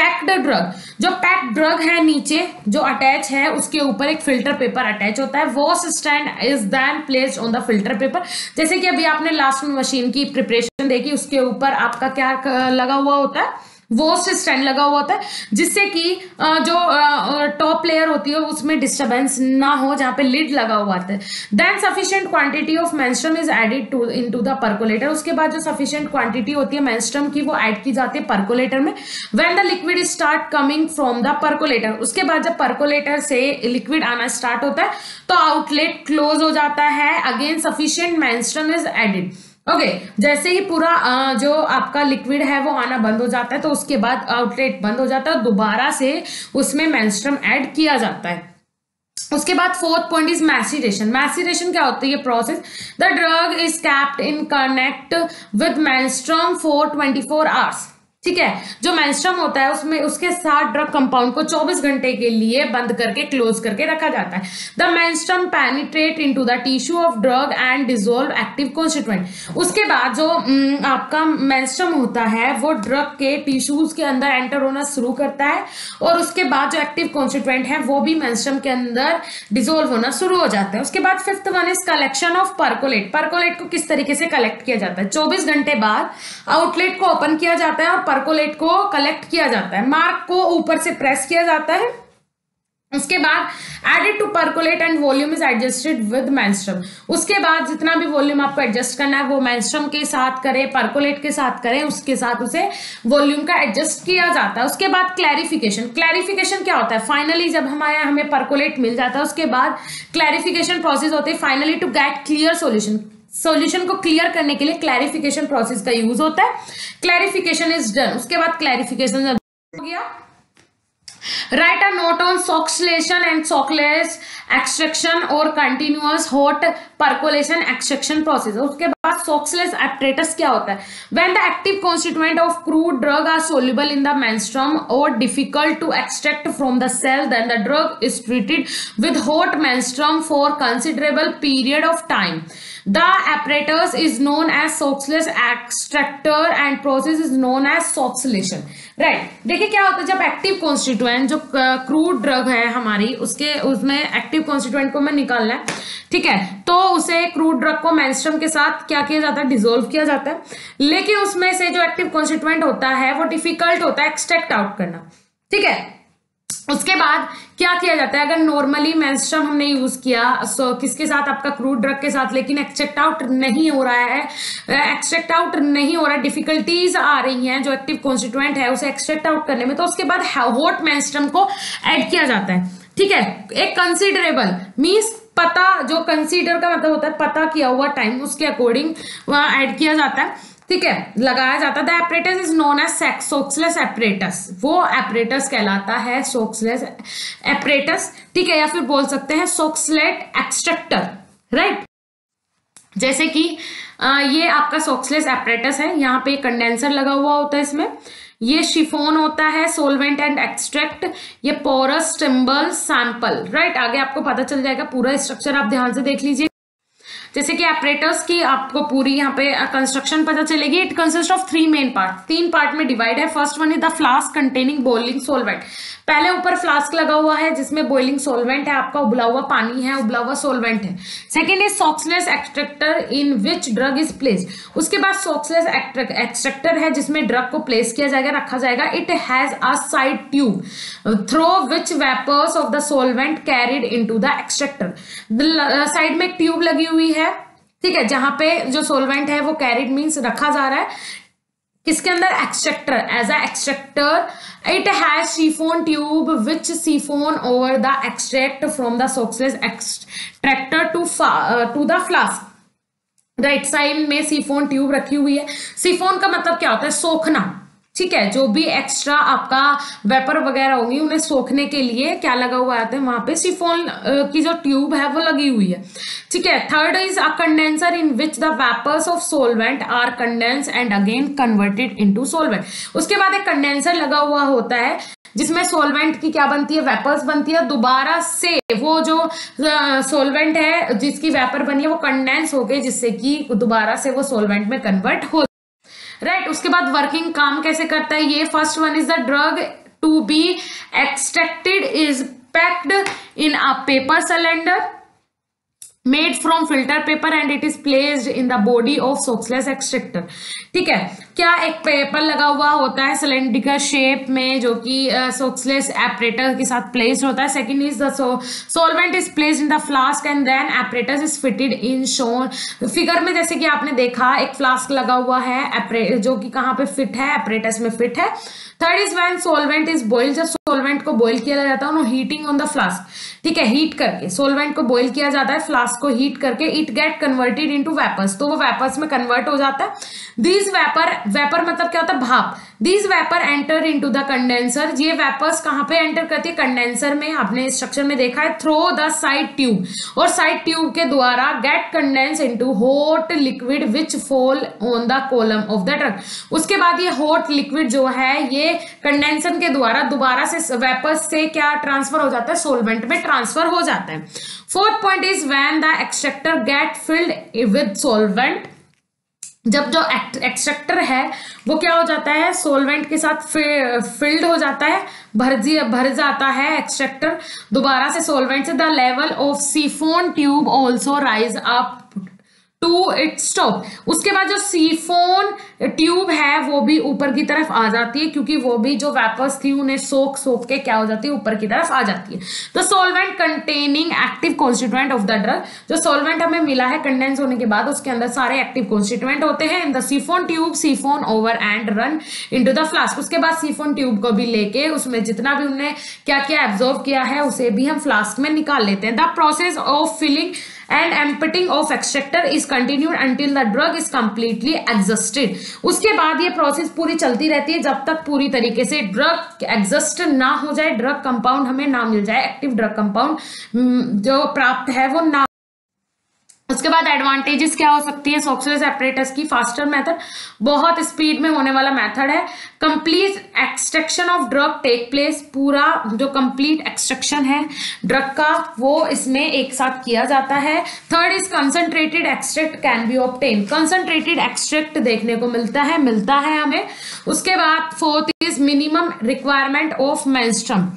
packed drug, जो पैक्ड ड्रग है नीचे, जो अटैच है, उसके ऊपर एक फ़िल्टर पेपर अटैच होता है। Wash stand is then placed on the filter paper जैसे कि अभी आपने लास्ट में मशीन की प्रिपरेशन देखी, उसके ऊपर आपका क्या लगा हुआ होता है? वोस्ट स्टैंड लगा हुआ होता है, जिससे कि जो टॉप लेयर होती है उसमें डिस्टरबेंस ना हो, जहाँ पे लिड लगा हुआ है। Then sufficient quantity of menstruum is added to into the percolator उसके बाद जो सफिशियंट क्वांटिटी होती है मेंस्ट्रम की, वो ऐड की जाती है पर्कोलेटर में। When the liquid start coming from the percolator उसके बाद जब पर्कोलेटर से लिक्विड आना स्टार्ट होता है तो आउटलेट क्लोज हो जाता है। Again sufficient menstruum is added okay okay, जैसे ही पूरा जो आपका लिक्विड है वो आना बंद हो जाता है तो उसके बाद आउटलेट बंद हो जाता है दोबारा से उसमें मैंस्ट्रम ऐड किया जाता है। उसके बाद fourth point is maceration maceration क्या होती है process the drug is capped in connect with menstruum for 24 hours ठीक है? जो मैंस्ट्रम होता है, उसमें, उसके साथ ड्रग कंपाउंड को 24 घंटे के लिए बंद करके क्लोज करके रखा जाता है। The menstruum penetrate into the tissue of drug and dissolve active constituent उसके बाद जो आपका मेंस्ट्रम होता है, वो ड्रग के टिश्यूज के अंदर एंटर होना शुरू करता है और उसके बाद जो एक्टिव कॉन्स्टिट्यूएंट है, वो भी मेंस्ट्रम के अंदर डिजोल्व होना शुरू हो जाता है। उसके बाद fifth one is collection of percolate percolate को किस तरीके से कलेक्ट किया जाता है? चौबीस घंटे बाद आउटलेट को ओपन किया जाता है और परकोलेट को कलेक्ट किया जाता है। मार्क को ऊपर से प्रेस किया जाता है। उसके बाद added to percolate and volume is adjusted with menstruum उसके बाद जितना भी वॉल्यूम आपको एडजस्ट करना है, वो मैंस्ट्रम के साथ करें परकोलेट के साथ करें, उसके साथ उसे वॉल्यूम का एडजस्ट किया जाता है। उसके बाद क्लैरिफिकेशन क्लैरिफिकेशन क्या होता है? फाइनली जब हमारे हमें परकोलेट मिल जाता है। उसके बाद क्लैरिफिकेशन प्रोसेस होते हैं। Finally to get clear solution solution को क्लियर करने के लिए क्लैरिफिकेशन प्रोसेस का यूज़ होता है। क्लैरिफिकेशन इज़ डन उसके बाद क्लैरिफिकेशन हो। गया। Right a note on soxhlation and Soxhlet extraction और continuous hot percolation extraction process उसके बाद सॉक्सलेस एपरेटस क्या होता है? When the active constituent of crude drug are soluble in the menstruum और difficult to extract from the cell then the drug is treated with hot menstruum for considerable period of time the apparatus is known as soxless extractor and process is known as soxlation right. देखिए क्या होता है, जब active constituent जो crude drug है हमारी, उसके, उसमें एक्टिव कॉन्स्टिट्यूएंट को मैं निकालना है, ठीक है? तो उसे क्रूड ड्रग को मैंस्ट्रम के साथ क्या किया जाता है? डिजोल्व किया जाता है। लेकिन उसमें से जो एक्टिव कॉन्स्टिट्यूएंट होता है, वो डिफ़िकल्ट होता है एक्सट्रैक्ट आउट करना, ठीक है? उसके बाद क्या किया जाता है? अगर नॉर्मली मेंस्ट्रम हमने यूज़ किया सो किसके साथ? आपका क्रूड ड्रग के साथ, लेकिन एक्सट्रैक्ट आउट नहीं हो रहा है। एक्सट्रैक्ट आउट नहीं हो रहा है डिफिकल्टीज आ रही हैं, जो एक्टिव कॉन्स्टिट्यूएंट है, उसे एक्सट्रैक्ट आउट करने में। तो उसके बाद हॉट मेंस्ट्रम को ऐड किया जाता है। ठीक है? एक कंसिडरेबल मीन्स पता, जो कंसीडर का मतलब होता है, पता किया हुआ टाइम उसके अकॉर्डिंग ऐड किया जाता है। ठीक है, लगाया जाता है। Apparatus is known as Soxhlet apparatus वो एपरेटस कहलाता है सोक्सलेस एपरेटस ठीक है, या फिर बोल सकते हैं सोक्सलेट एक्सट्रक्टर राइट जैसे कि ये आपका सोक्सलेस एपरेटस है। यहाँ पे कंडेंसर लगा हुआ होता है इसमें। ये शिफोन होता है सोलवेंट एंड एक्सट्रैक्ट ये पोरस टिम्बल सैंपल राइट आगे आपको पता चल जाएगा, पूरा स्ट्रक्चर आप ध्यान से देख लीजिए। जैसे कि ऑपरेटर्स की आपको पूरी यहाँ पे कंस्ट्रक्शन पता चलेगी। It consist of three main part तीन पार्ट में डिवाइड है। First one is the flask containing boiling solvent पहले ऊपर फ्लास्क लगा हुआ है, जिसमें बॉइलिंग सोलवेंट है, आपका उबला हुआ पानी है, उबला हुआ सोलवेंट है। Second is Soxhlet extractor in which drug is place उसके बाद सॉक्सलेस एक्सट्रेक्टर है, जिसमें ड्रग को प्लेस किया जाएगा, रखा जाएगा। It has a side tube through which vapours of the solvent carried in the extractor side में एक ट्यूब लगी हुई है ठीक है, जहाँ पे जो सोलवेंट है, वो कैरिड मीन्स रखा जा रहा है। किसके अंदर? Extractor as a extractor it has siphon tube which siphon over the extract from the Soxhlet extractor to to the flask right side में सीफोन ट्यूब रखी हुई है। सीफोन का मतलब क्या होता है? सोखना। ठीक है, जो भी एक्स्ट्रा आपका वेपर वगैरह होगी, उन्हें सोखने के लिए क्या लगा हुआ आता है, वहाँ पे सिफोन की जो ट्यूब है, वो लगी हुई है। ठीक है third is a condenser in which the vapours of solvent are condense and again converted into solvent उसके बाद एक कंडेंसर लगा हुआ होता है, जिसमें सोलवेंट की क्या बनती है वेपर्स बनती है, दोबारा से वो जो सोलवेंट है, जिसकी वेपर बनी है, वो कंडेंस हो गई, जिससे कि दोबारा से वो सोलवेंट में कन्वर्ट हो राइट उसके बाद वर्किंग काम कैसे करता है? ये first one is the drug to be extracted is packed in a paper cylinder made from filter paper and it is placed in the body of Soxhlet extractor ठीक है? क्या एक पेपर लगा हुआ होता है सिलेंड्रिकल शेप में जो कि सोक्सलेस एपरेटर के साथ प्लेस्ड होता है? Second is the solvent is placed in the flask and then apparatus is fitted in shown figure में जैसे कि आपने देखा, एक फ्लास्क लगा हुआ है जो कि कहाँ पे फिट है एपरेटस में फिट है। Third is when solvent is boil जब सोलवेंट को बॉइल किया जाता है हीटिंग ऑन द फ्लास्क ठीक है? हीट करके सोलवेंट को बॉइल किया जाता है फ्लास्क को हीट करके it get converted into vapours तो वो वेपर्स में कन्वर्ट हो जाता है। दीज वेपर वेपर मतलब क्या होता है? भाप। These vapour enter into the condenser ये वेपर्स कहाँ पे एंटर करती है? कंडेंसर में। आपने स्ट्रक्चर में देखा है। थ्रो द साइड ट्यूब और साइड ट्यूब के द्वारा get condense into hot liquid which fall on the column of the drug उसके बाद ये हॉट लिक्विड जो है, ये कंडेंसर के द्वारा दोबारा से वेपर्स से क्या ट्रांसफ़र हो जाता है? सोलवेंट में ट्रांसफ़र हो जाता है। Fourth point is when the extractor get filled with solvent जब जो एक्सट्रक्टर है, वो क्या हो जाता है? सोलवेंट के साथ फिल्ड हो जाता है भर जी भर जाता है एक्सट्रैक्टर दोबारा से सोलवेंट से the level of siphon tube also rise up to it stop उसके बाद जो सीफोन ट्यूब है, वो भी ऊपर की तरफ़ आ जाती है, क्योंकि वो भी जो वेपर्स थी, उन्हें सोख सोख के क्या हो जाती है, ऊपर की तरफ़ आ जाती है। तो solvent containing active constituent of the drug जो सोलवेंट हमें मिला है कंडेंस होने के बाद, उसके अंदर सारे एक्टिव कॉन्स्टिट्यूएंट होते हैं। In the siphon tube siphon over and run into the flask उसके बाद सीफोन ट्यूब को भी लेके, उसमें जितना भी उन्हें क्या क्या एब्जॉर्व किया है, उसे भी हम फ्लास्क में निकाल लेते हैं। The process of filling and emptying of extractor is continued until the drug is completely exhausted उसके बाद ये प्रोसेस पूरी चलती रहती है जब तक पूरी तरीके से ड्रग एग्जस्ट ना हो जाए ड्रग कंपाउंड हमें ना मिल जाए एक्टिव ड्रग कंपाउंड जो प्राप्त है वो ना उसके बाद एडवांटेजेस क्या हो सकती है? सोक्सलेस एपरेटस की फास्टर मेथड बहुत स्पीड में होने वाला मेथड है। Complete extraction of drug take place पूरा जो कंप्लीट एक्सट्रक्शन है ड्रग का, वो इसमें एक साथ किया जाता है। Third is concentrated extract can be obtain concentrated extract देखने को मिलता है मिलता है हमें। उसके बाद fourth is minimum requirement of menstruum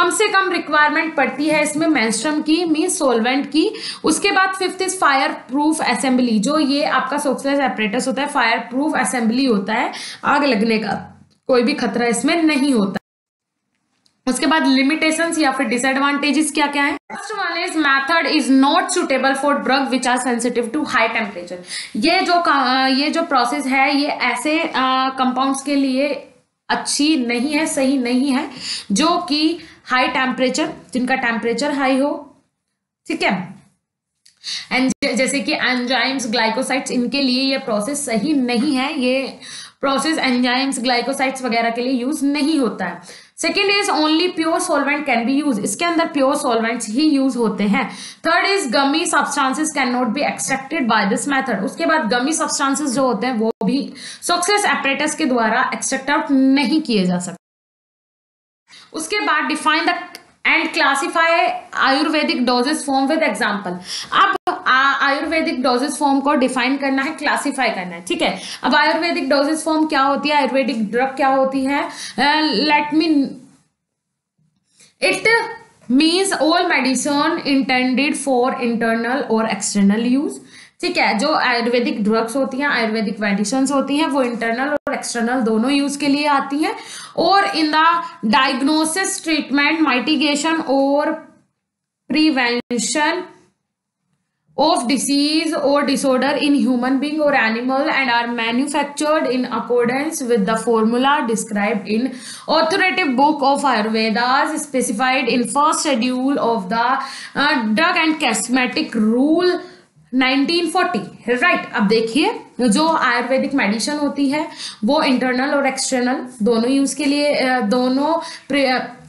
कम से कम रिक्वायरमेंट पड़ती है इसमें मेंस्ट्रम की मीन सोलवेंट की। उसके बाद fifth is fire proof assembly जो ये आपका सोक्सलेस एपरेटस होता है फायर प्रूफ असेंबली होता है। आग लगने का कोई भी खतरा इसमें नहीं होता। उसके बाद लिमिटेशंस या फिर डिसएडवांटेजेस क्या क्या है? First one is method is not suitable for drug which are sensitive to high temperature ये जो ये जो प्रोसेस है, ये ऐसे कंपाउंड्स के लिए अच्छी नहीं है, सही नहीं है, जो कि हाई टेम्परेचर जिनका टेम्परेचर हाई हो, ठीक है? एंड जैसे कि एंजाइम्स ग्लाइकोसाइट्स इनके लिए ये प्रोसेस सही नहीं है, ये प्रोसेस एंजाइम्स ग्लाइकोसाइट्स वगैरह के लिए यूज़ नहीं होता है। Second is only pure solvent can be use इसके अंदर प्योर सोलवेंट्स ही यूज़ होते हैं. Third is gummy substances can not be extracted by this method उसके बाद गमी सब्सटेंसेस जो होते हैं वो भी सक्सेस एपरेटस के द्वारा एक्सट्रैक्ट आउट नहीं किए जा सकते. उसके बाद define the and classify Ayurvedic dosage form with example अब आयुर्वेदिक डोजेस फॉर्म को डिफाइन करना है क्लासिफाई करना है, ठीक है? अब आयुर्वेदिक डोजेस फॉर्म क्या होती है? आयुर्वेदिक ड्रग क्या होती है? Let me it means all medicine intended for internal और एक्सटर्नल यूज़ ठीक है? जो आयुर्वेदिक ड्रग्स होती हैं आयुर्वेदिक मेडिसिन होती हैं, वो इंटरनल एक्सटर्नल दोनों यूज़ के लिए आती हैं। और in the diagnosis treatment mitigation और प्रिवेंशन ऑफ़ डिसीज और डिसऑर्डर इन ह्यूमन बींग और animal and are manufactured in accordance with the formula describe in authoritative book of Ayurvedas specified in first schedule of the drug and cosmetic rule 1940 right right, अब देखिए जो Ayurvedic medicine होती है वो internal और external दोनों use के लिए दोनों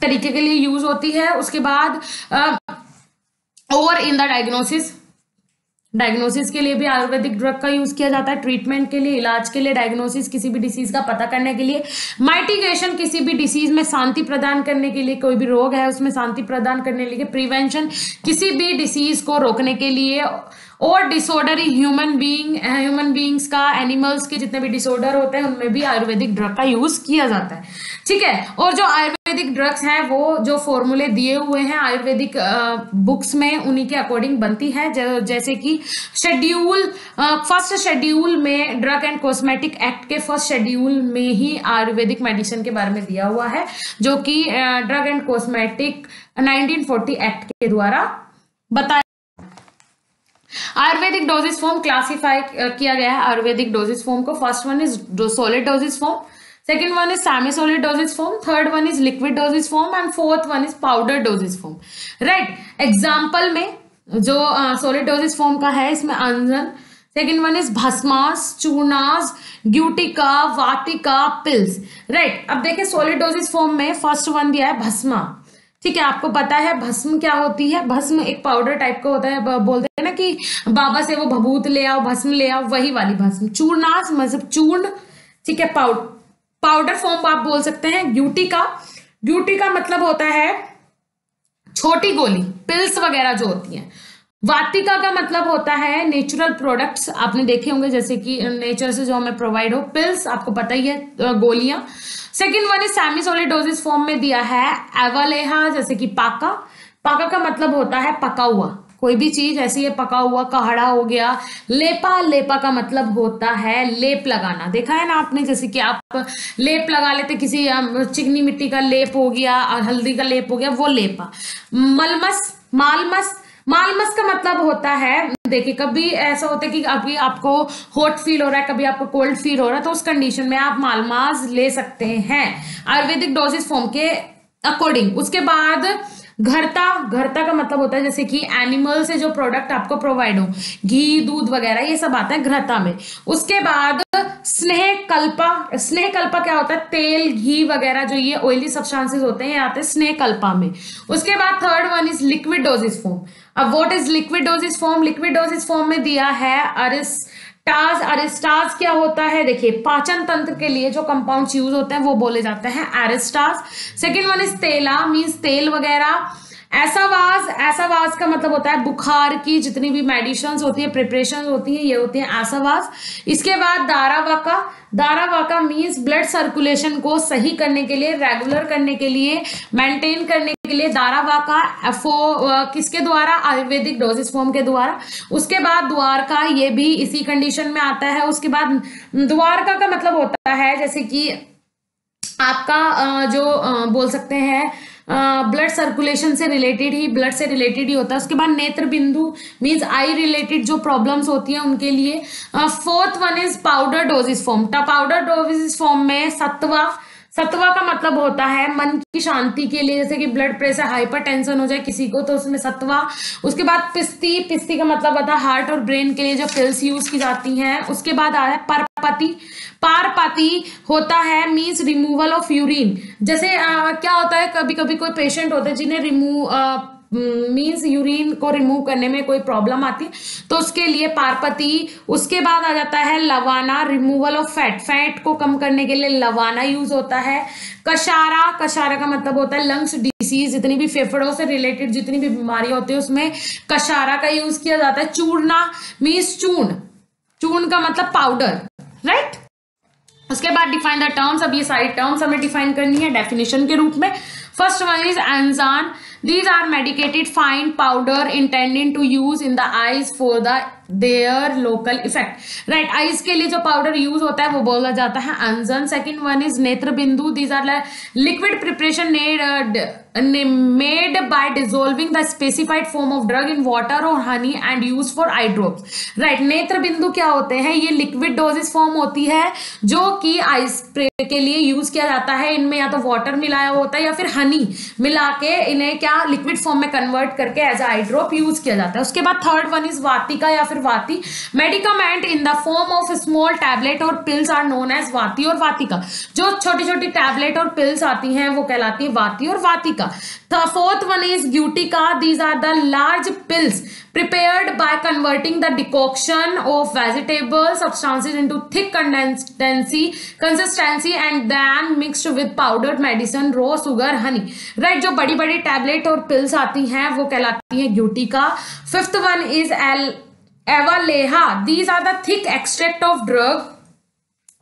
तरीके के लिए यूज़ होती है। उसके बाद और इन द डायग्नोसिस डायग्नोसिस के लिए भी आयुर्वेदिक ड्रग का यूज़ किया जाता है ट्रीटमेंट के लिए, इलाज के लिए डायग्नोसिस किसी भी डिसीज का पता करने के लिए माइटिगेशन किसी भी डिसीज में शांति प्रदान करने के लिए, कोई भी रोग है उसमें शांति प्रदान करने के लिए प्रिवेंशन किसी भी डिसीज को रोकने के लिए, और disorder human being human beings का एनिमल्स के जितने भी डिसऑर्डर होते हैं, उनमें भी आयुर्वेदिक ड्रग का यूज़ किया जाता है। ठीक है? और जो आयुर्वेदिक ड्रग्स हैं, वो जो फॉर्मूले दिए हुए हैं, आयुर्वेदिक बुक्स में उन्हीं के अकॉर्डिंग बनती है। जैसे कि शेड्यूल फ़र्स्ट शेड्यूल में ड्रग एंड कॉस्मेटिक एक्ट के फ़र्स्ट शेड्यूल में ही आयुर्वेदिक मेडिसिन के बारे में दिया हुआ है, जो कि ड्रग एंड कॉस्मेटिक 1940 एक्ट के द्वारा बताया आयुर्वेदिक डोजेस फॉर्म क्लासिफाई किया गया है। आयुर्वेदिक डोजेस फॉर्म को first one is solid dosage form one is semi solid dosage form third one is liquid dosage form and fourth one is powder dosage form right example में जो solid dosage form का है, इसमें अंजन। Second one is भस्मास, चूर्णास, ग्यूटिका, वाटिका, pills. Right अब देखिए solid dosage form में फ़र्स्ट वन दिया है भस्मा। ठीक है, आपको पता है भस्म क्या होती है? भस्म एक पाउडर टाइप का होता है बोलते हैं ना कि बाबा से वो भभूत ले आओ, भस्म ले आओ, वही वाली भस्म। चूर्णास मतलब चूर्ण। ठीक है पाउडर पाउडर फॉर्म आप बोल सकते हैं ग्यूटी का। का मतलब होता है छोटी गोली पिल्स वगैरह जो होती हैं। वातिका का मतलब होता है नेचुरल प्रोडक्ट्स आपने देखे होंगे जैसे कि नेचर से जो हमें प्रोवाइड हो पिल्स आपको पता ही है गोलियाँ। Second one is semi solid dosage form में दिया है एवलेहा जैसे कि पाका। पाका का मतलब होता है पका हुआ। कोई भी चीज़ ऐसी है, पका हुआ, कहड़ा हो गया, लेपा लेपा का मतलब होता है लेप लगाना। देखा है ना आपने, जैसे कि आप लेप लगा लेते, किसी चिकनी मिट्टी का लेप हो गया और हल्दी का लेप हो गया, वो लेपा। मलमस, मालमस मालमस का मतलब होता है, देखिए, कभी ऐसा होता है कि अभी आपको हॉट फील हो रहा है, कभी आपको कोल्ड फील हो रहा है तो उस कंडीशन में आप मालमास ले सकते हैं। आयुर्वेदिक डोजेस फॉर्म के अकॉर्डिंग उसके बाद घरता घरता का मतलब होता है जैसे कि एनिमल से जो प्रोडक्ट आपको प्रोवाइड हो, घी, दूध वगैरह, ये सब आता है घरता में। उसके बाद स्नेह कल्पा स्नेह कल्पा क्या होता है? तेल, घी वगैरह जो ये ऑयली सब्सटेंसेस होते हैं, ये आते हैं स्नेह कल्पा में। उसके बाद third one is liquid dosage form अब what is liquid dosage form liquid dosage form में दिया है अरिस टाज अरिस्टाज क्या होता है? देखिए, पाचन तंत्र के लिए जो कंपाउंड्स यूज़ होते हैं, वो बोले जाते हैं एरिस्टाज सेकेंड वन इज़ तेला मीन्स तेल वगैरह। ऐसावाज ऐसावाज का मतलब होता है बुखार की जितनी भी मेडिसिन होती है प्रिपरेशन होती है, ये होती है ऐसावाज। इसके बाद दारावाका। दारावाका मीन्स ब्लड सर्कुलेशन को सही करने के लिए रेगुलर करने के लिए मेंटेन करने के लिए दारावाका फो किसके द्वारा? आयुर्वेदिक डोजेस फॉर्म के द्वारा। उसके बाद द्वारका, ये भी इसी कंडीशन में आता है। उसके बाद, द्वारका का मतलब होता है, जैसे कि आपका जो बोल सकते हैं ब्लड सर्कुलेशन से रिलेटेड ही ब्लड से रिलेटेड ही होता है। उसके बाद नेत्र बिंदु मीन्स आई रिलेटेड जो प्रॉब्लम्स होती हैं उनके लिए। Fourth one is powder dosage form powder dosage form में सत्वा सत्वा का मतलब होता है मन की शांति के लिए जैसे कि ब्लड प्रेशर हाइपर टेंशन हो जाए किसी को तो उसमें सत्वा। उसके बाद पिस्ती पिस्ती का मतलब होता है हार्ट और ब्रेन के लिए जो फिल्स यूज़ की जाती हैं। उसके बाद आ रहा है परपति। पारपाती होता है मीन्स रिमूवल ऑफ़ यूरिन जैसे आ, क्या होता है कभी कभी कोई पेशेंट होता है जिन्हें रिमूव मीन्स यूरिन को रिमूव करने में कोई प्रॉब्लम आती है तो उसके लिए पारपति, उसके बाद आ जाता है लवाना रिमूवल ऑफ़ फैट फैट को कम करने के लिए लवाना यूज़ होता है। कशारा कशारा का मतलब होता है लंग्स डिसीज जितनी भी फेफड़ों से रिलेटेड जितनी भी बीमारियाँ होती है, उसमें कशारा का यूज़ किया जाता है। चूर्णा मीन्स चूर्ण चूर्ण का मतलब पाउडर राइट उसके बाद डिफाइन द टर्म्स अब ये सारी टर्म्स हमें डिफाइन करनी है डेफिनेशन के रूप में। फ़र्स्ट वन इज़ एंजान These are medicated fine powder intended to use in the eyes for the their local effect right eyes के लिए जो पाउडर यूज़ होता है, वो बोला जाता है अंजन सेकेंड वन इज़ नेत्र बिंदु these are liquid preparation made by dissolving the specified form of drug in water और honey and use for eye right नेत्र बिंदु क्या होते हैं? ये लिक्विड डोजेस फॉर्म होती है, जो कि आइस स्प्रे के लिए यूज़ किया जाता है। इनमें या तो वॉटर मिलाया होता है या फिर हनी मिला के इन्हें क्या लिक्विड फॉर्म में कन्वर्ट करके एज आई ड्रॉप यूज़ किया जाता है। उसके बाद थर्ड वन इज़ वातिका या फिर वाति medicament in the form of small tablet और पिल्स आर नोन एज वाति और वातिका। जो छोटी छोटी टैबलेट और पिल्स आती हैं, वो कहलाती है वाति और वातिका। The fourth one is ग्यूटिका these are the large pills prepared by converting the decoction of vegetables substances into thick condensetency consistency and then mixed with powdered medicine raw sugar honey right जो बड़ी बड़ी tablet और pills आती हैं, वो कहलाती हैं ग्यूटिका फिफ्थ वन इज़ एल एवालेहा these are thick extract of drug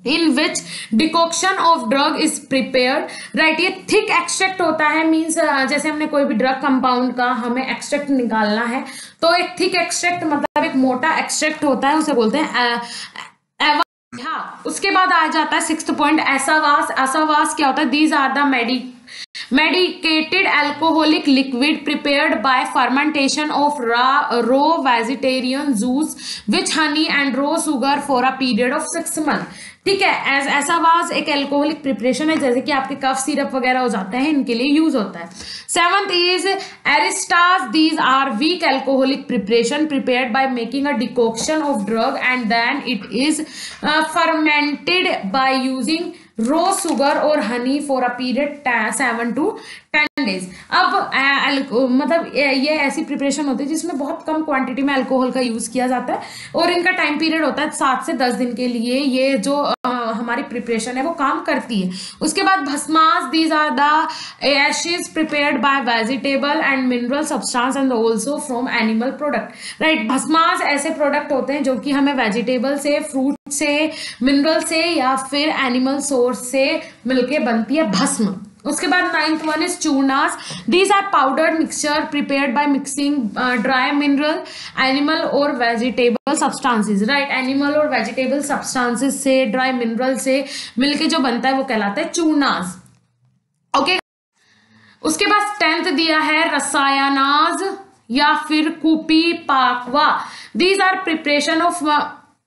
in which decoction of drug is prepare right ये थिक एक्सट्रैक्ट होता है मीन्स जैसे हमने कोई भी ड्रग कंपाउंड का हमें एक्सट्रैक्ट निकालना है तो एक थिक एक्सट्रैक्ट मतलब एक मोटा एक्सट्रैक्ट होता है, उसे बोलते हैं हाँ उसके बाद आ जाता है सिक्स पॉइंट ऐसावास ऐसावास क्या होता है? These are the medi medicated alcoholic liquid prepare by fermentation of ra raw vegetarian juice which honey and raw sugar for a period of six month ठीक है एज ऐसा वाज एक एल्कोहलिक प्रिपरेशन है, जैसे कि आपके कफ सिरप वगैरह हो जाते हैं, इनके लिए यूज़ होता है। Seventh is एरिस्टास these are weak alcoholic preparation prepared by making a decoction of drug and then it is fermented by using raw sugar और honey for a period seven to ten days अब मतलब ये ऐसी preparation होती है जिसमें बहुत कम क्वांटिटी में अल्कोहल का यूज़ किया जाता है और इनका टाइम पीरियड होता है सात से दस दिन के लिए ये जो आ, हमारी प्रिपरेशन है वो काम करती है। उसके बाद भस्मास these are the ashes prepared by vegetable and mineral substance and also from animal product right भस्मास ऐसे प्रोडक्ट होते हैं जो कि हमें वेजिटेबल से फ्रूट से मिनरल से या फिर एनिमल सोर्स से मिलके बनती है भस्म। उसके बाद ninth one is चूर्नास these are powdered mixture prepared by mixing dry mineral animal और वेजिटेबल सब्सटेंसेस राइट एनिमल और वेजिटेबल सब्सटेंसेस से ड्राई मिनरल से मिलके जो बनता है वो कहलाता है चूर्नास ओके okay? उसके बाद टेंथ दिया है रसायनाज या फिर कुपी पाकवा। These are preparation of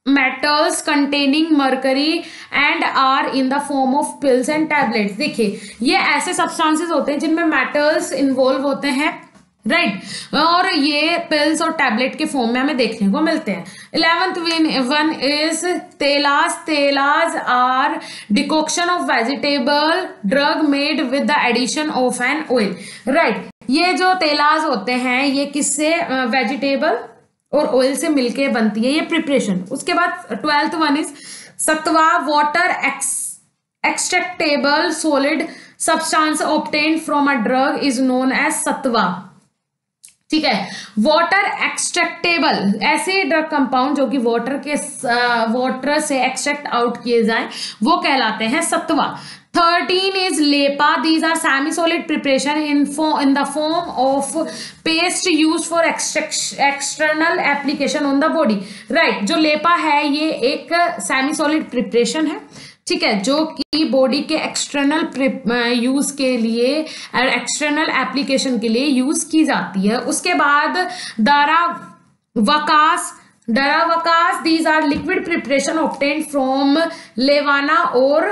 metals containing mercury and are in the form of pills and tablets देखिए, ये ऐसे सब्सटेंसेस होते हैं जिनमें मेटल्स इन्वॉल्व होते हैं राइट right? और ये पिल्स और टैबलेट के फॉर्म में हमें देखने को मिलते हैं। इलेवेंथ वन इज़ तेलाज तेलाज are decoction of vegetable drug made with the addition of an oil right ये जो तेलाज होते हैं, ये किससे वेजिटेबल और ऑयल से मिलके बनती है ये प्रिपरेशन उसके बाद twelfth one is Satva water ex extractable solid substance obtain from a drug is known as सत्वा। ठीक है? वाटर एक्सट्रेक्टेबल ऐसे ड्रग कंपाउंड जो कि वाटर के वाटर से एक्सट्रैक्ट आउट किए जाए, वो कहलाते हैं सत्वा। 13 is lepa. These are semi-solid preparation in, form, in the form of paste used for external application on the body. Right. जो लेपा है ये एक सॉलिड प्रिपरेशन है ठीक है जो कि बॉडी के एक्सटर्नल यूज़ के लिए एक्सटर्नल एप्लीकेशन के लिए यूज़ की जाती है उसके बाद दारा वकास डरा Waqas these are liquid preparation obtain from लेवाना और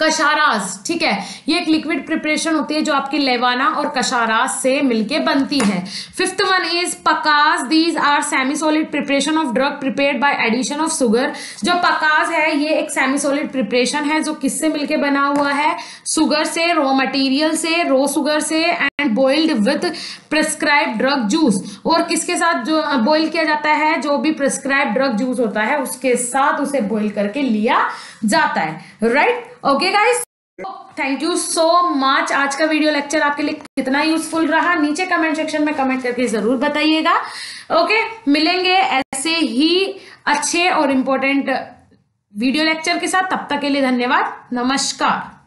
कशाराज, ठीक है? ये एक लिक्विड प्रिपरेशन होती है जो आपकी लेवाना और कशाराज से मिलके बनती है। Fifth one is पकाज। These are semi solid preparation of drug prepared by addition of sugar जो पकाज है, ये एक सेमी सॉलिड प्रिपरेशन है जो किससे मिलके बना हुआ है? सुगर से रॉ मटेरियल से रो सुगर से and boiled with prescribe drug juice और किसके साथ जो बॉइल किया जाता है? जो भी प्रिस्क्राइब ड्रग जूस होता है, उसके साथ उसे बॉइल करके लिया जाता है। Right okay guys thank you so much आज का वीडियो लेक्चर आपके लिए कितना यूजफुल रहा? नीचे कमेंट सेक्शन में कमेंट करके ज़रूर बताइएगा। ओके मिलेंगे ऐसे ही अच्छे और इम्पोर्टेंट वीडियो लेक्चर के साथ। तब तक के लिए धन्यवाद। नमस्कार।